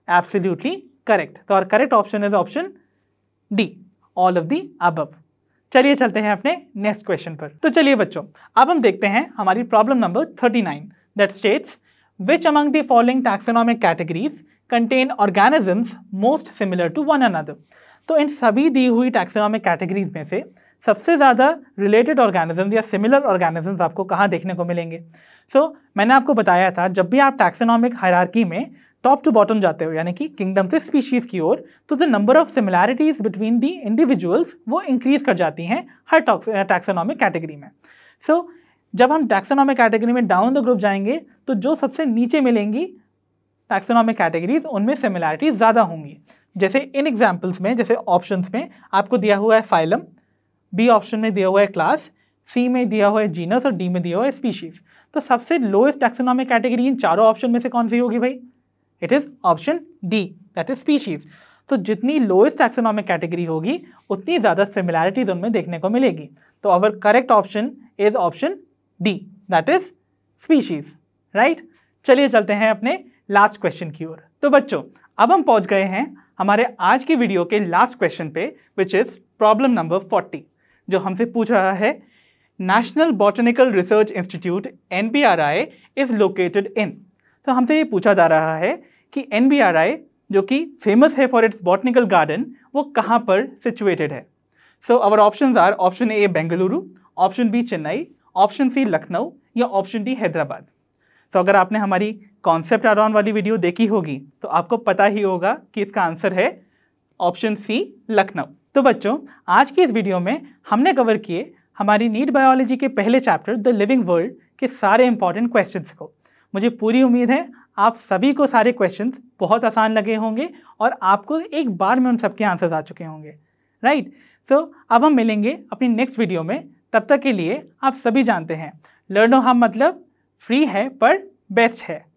absolutely correct तो और correct option is option D all of the above चलिए चलते हैं अपने नेक्स्ट क्वेश्चन पर। तो चलिए बच्चों, अब हम देखते हैं हमारी problem number thirty nine that states which among the following taxonomic categories contain organisms most similar to one another तो इन सभी दी हुई टैक्सोनॉमिक कैटेगरीज में से सबसे ज़्यादा रिलेटेड ऑर्गेनिज्म या सिमिलर ऑर्गेनिजम्स आपको कहाँ देखने को मिलेंगे? सो so, मैंने आपको बताया था जब भी आप टैक्सोनॉमिक हायरार्की में टॉप टू बॉटम जाते हो यानी कि किंगडम से स्पीशीज़ की ओर तो the number of similarities between the individuals वो इंक्रीज कर जाती हैं हर टैक्सोनॉमिक कैटेगरी में। सो so, जब हम टैक्सोनॉमिक कैटेगरी में डाउन द ग्रुप जाएँगे तो जो सबसे नीचे मिलेंगी टैक्सोनॉमिक कैटेगरीज उनमें सिमिलैरिटीज ज़्यादा होंगी। जैसे इन एग्जाम्पल्स में, जैसे ऑप्शंस में, आपको दिया हुआ है फाइलम बी ऑप्शन में दिया हुआ है क्लास सी में दिया हुआ है जीनस और डी में दिया हुआ है स्पीशीज तो सबसे लोएस्ट टैक्सोनॉमिक कैटेगरी इन चारों ऑप्शन में से कौन सी होगी भाई? It is option D that is species तो जितनी लोएस्ट टैक्सोनॉमिक कैटेगरी होगी, उतनी ज़्यादा सिमिलैरिटीज उनमें देखने को मिलेगी। तो our correct option is option D that is species right चलिए चलते हैं अपने लास्ट क्वेश्चन की ओर। तो बच्चों अब हम पहुँच गए हैं हमारे आज की वीडियो के लास्ट क्वेश्चन पे which is problem number forty जो हमसे पूछ रहा है national botanical research institute N is located in तो हमसे ये पूछा जा रहा है कि एन जो कि फ़ेमस है फॉर इट्स बॉटनिकल गार्डन वो कहाँ पर सिचुएटेड है? So our option are option A Bengaluru option B Chennai option C Lucknow या option D Hyderabad so so, अगर आपने हमारी कॉन्सेप्ट अराउंड वाली वीडियो देखी होगी तो आपको पता ही होगा कि इसका आंसर है ऑप्शन सी लखनऊ तो बच्चों आज की इस वीडियो में हमने कवर किए हमारी नीट बायोलॉजी के पहले चैप्टर द लिविंग वर्ल्ड के सारे इंपॉर्टेंट क्वेश्चंस को. मुझे पूरी उम्मीद है आप सभी को सारे क्वेश्चंस बहुत आसान लगे होंगे और आपको एक बार में उन सबके आंसर्स आ चुके होंगे. Right right? सो so, अब हम मिलेंगे अपनी नेक्स्ट वीडियो में. तब तक के लिए आप सभी जानते हैं लर्नो हम मतलब फ्री है पर बेस्ट है.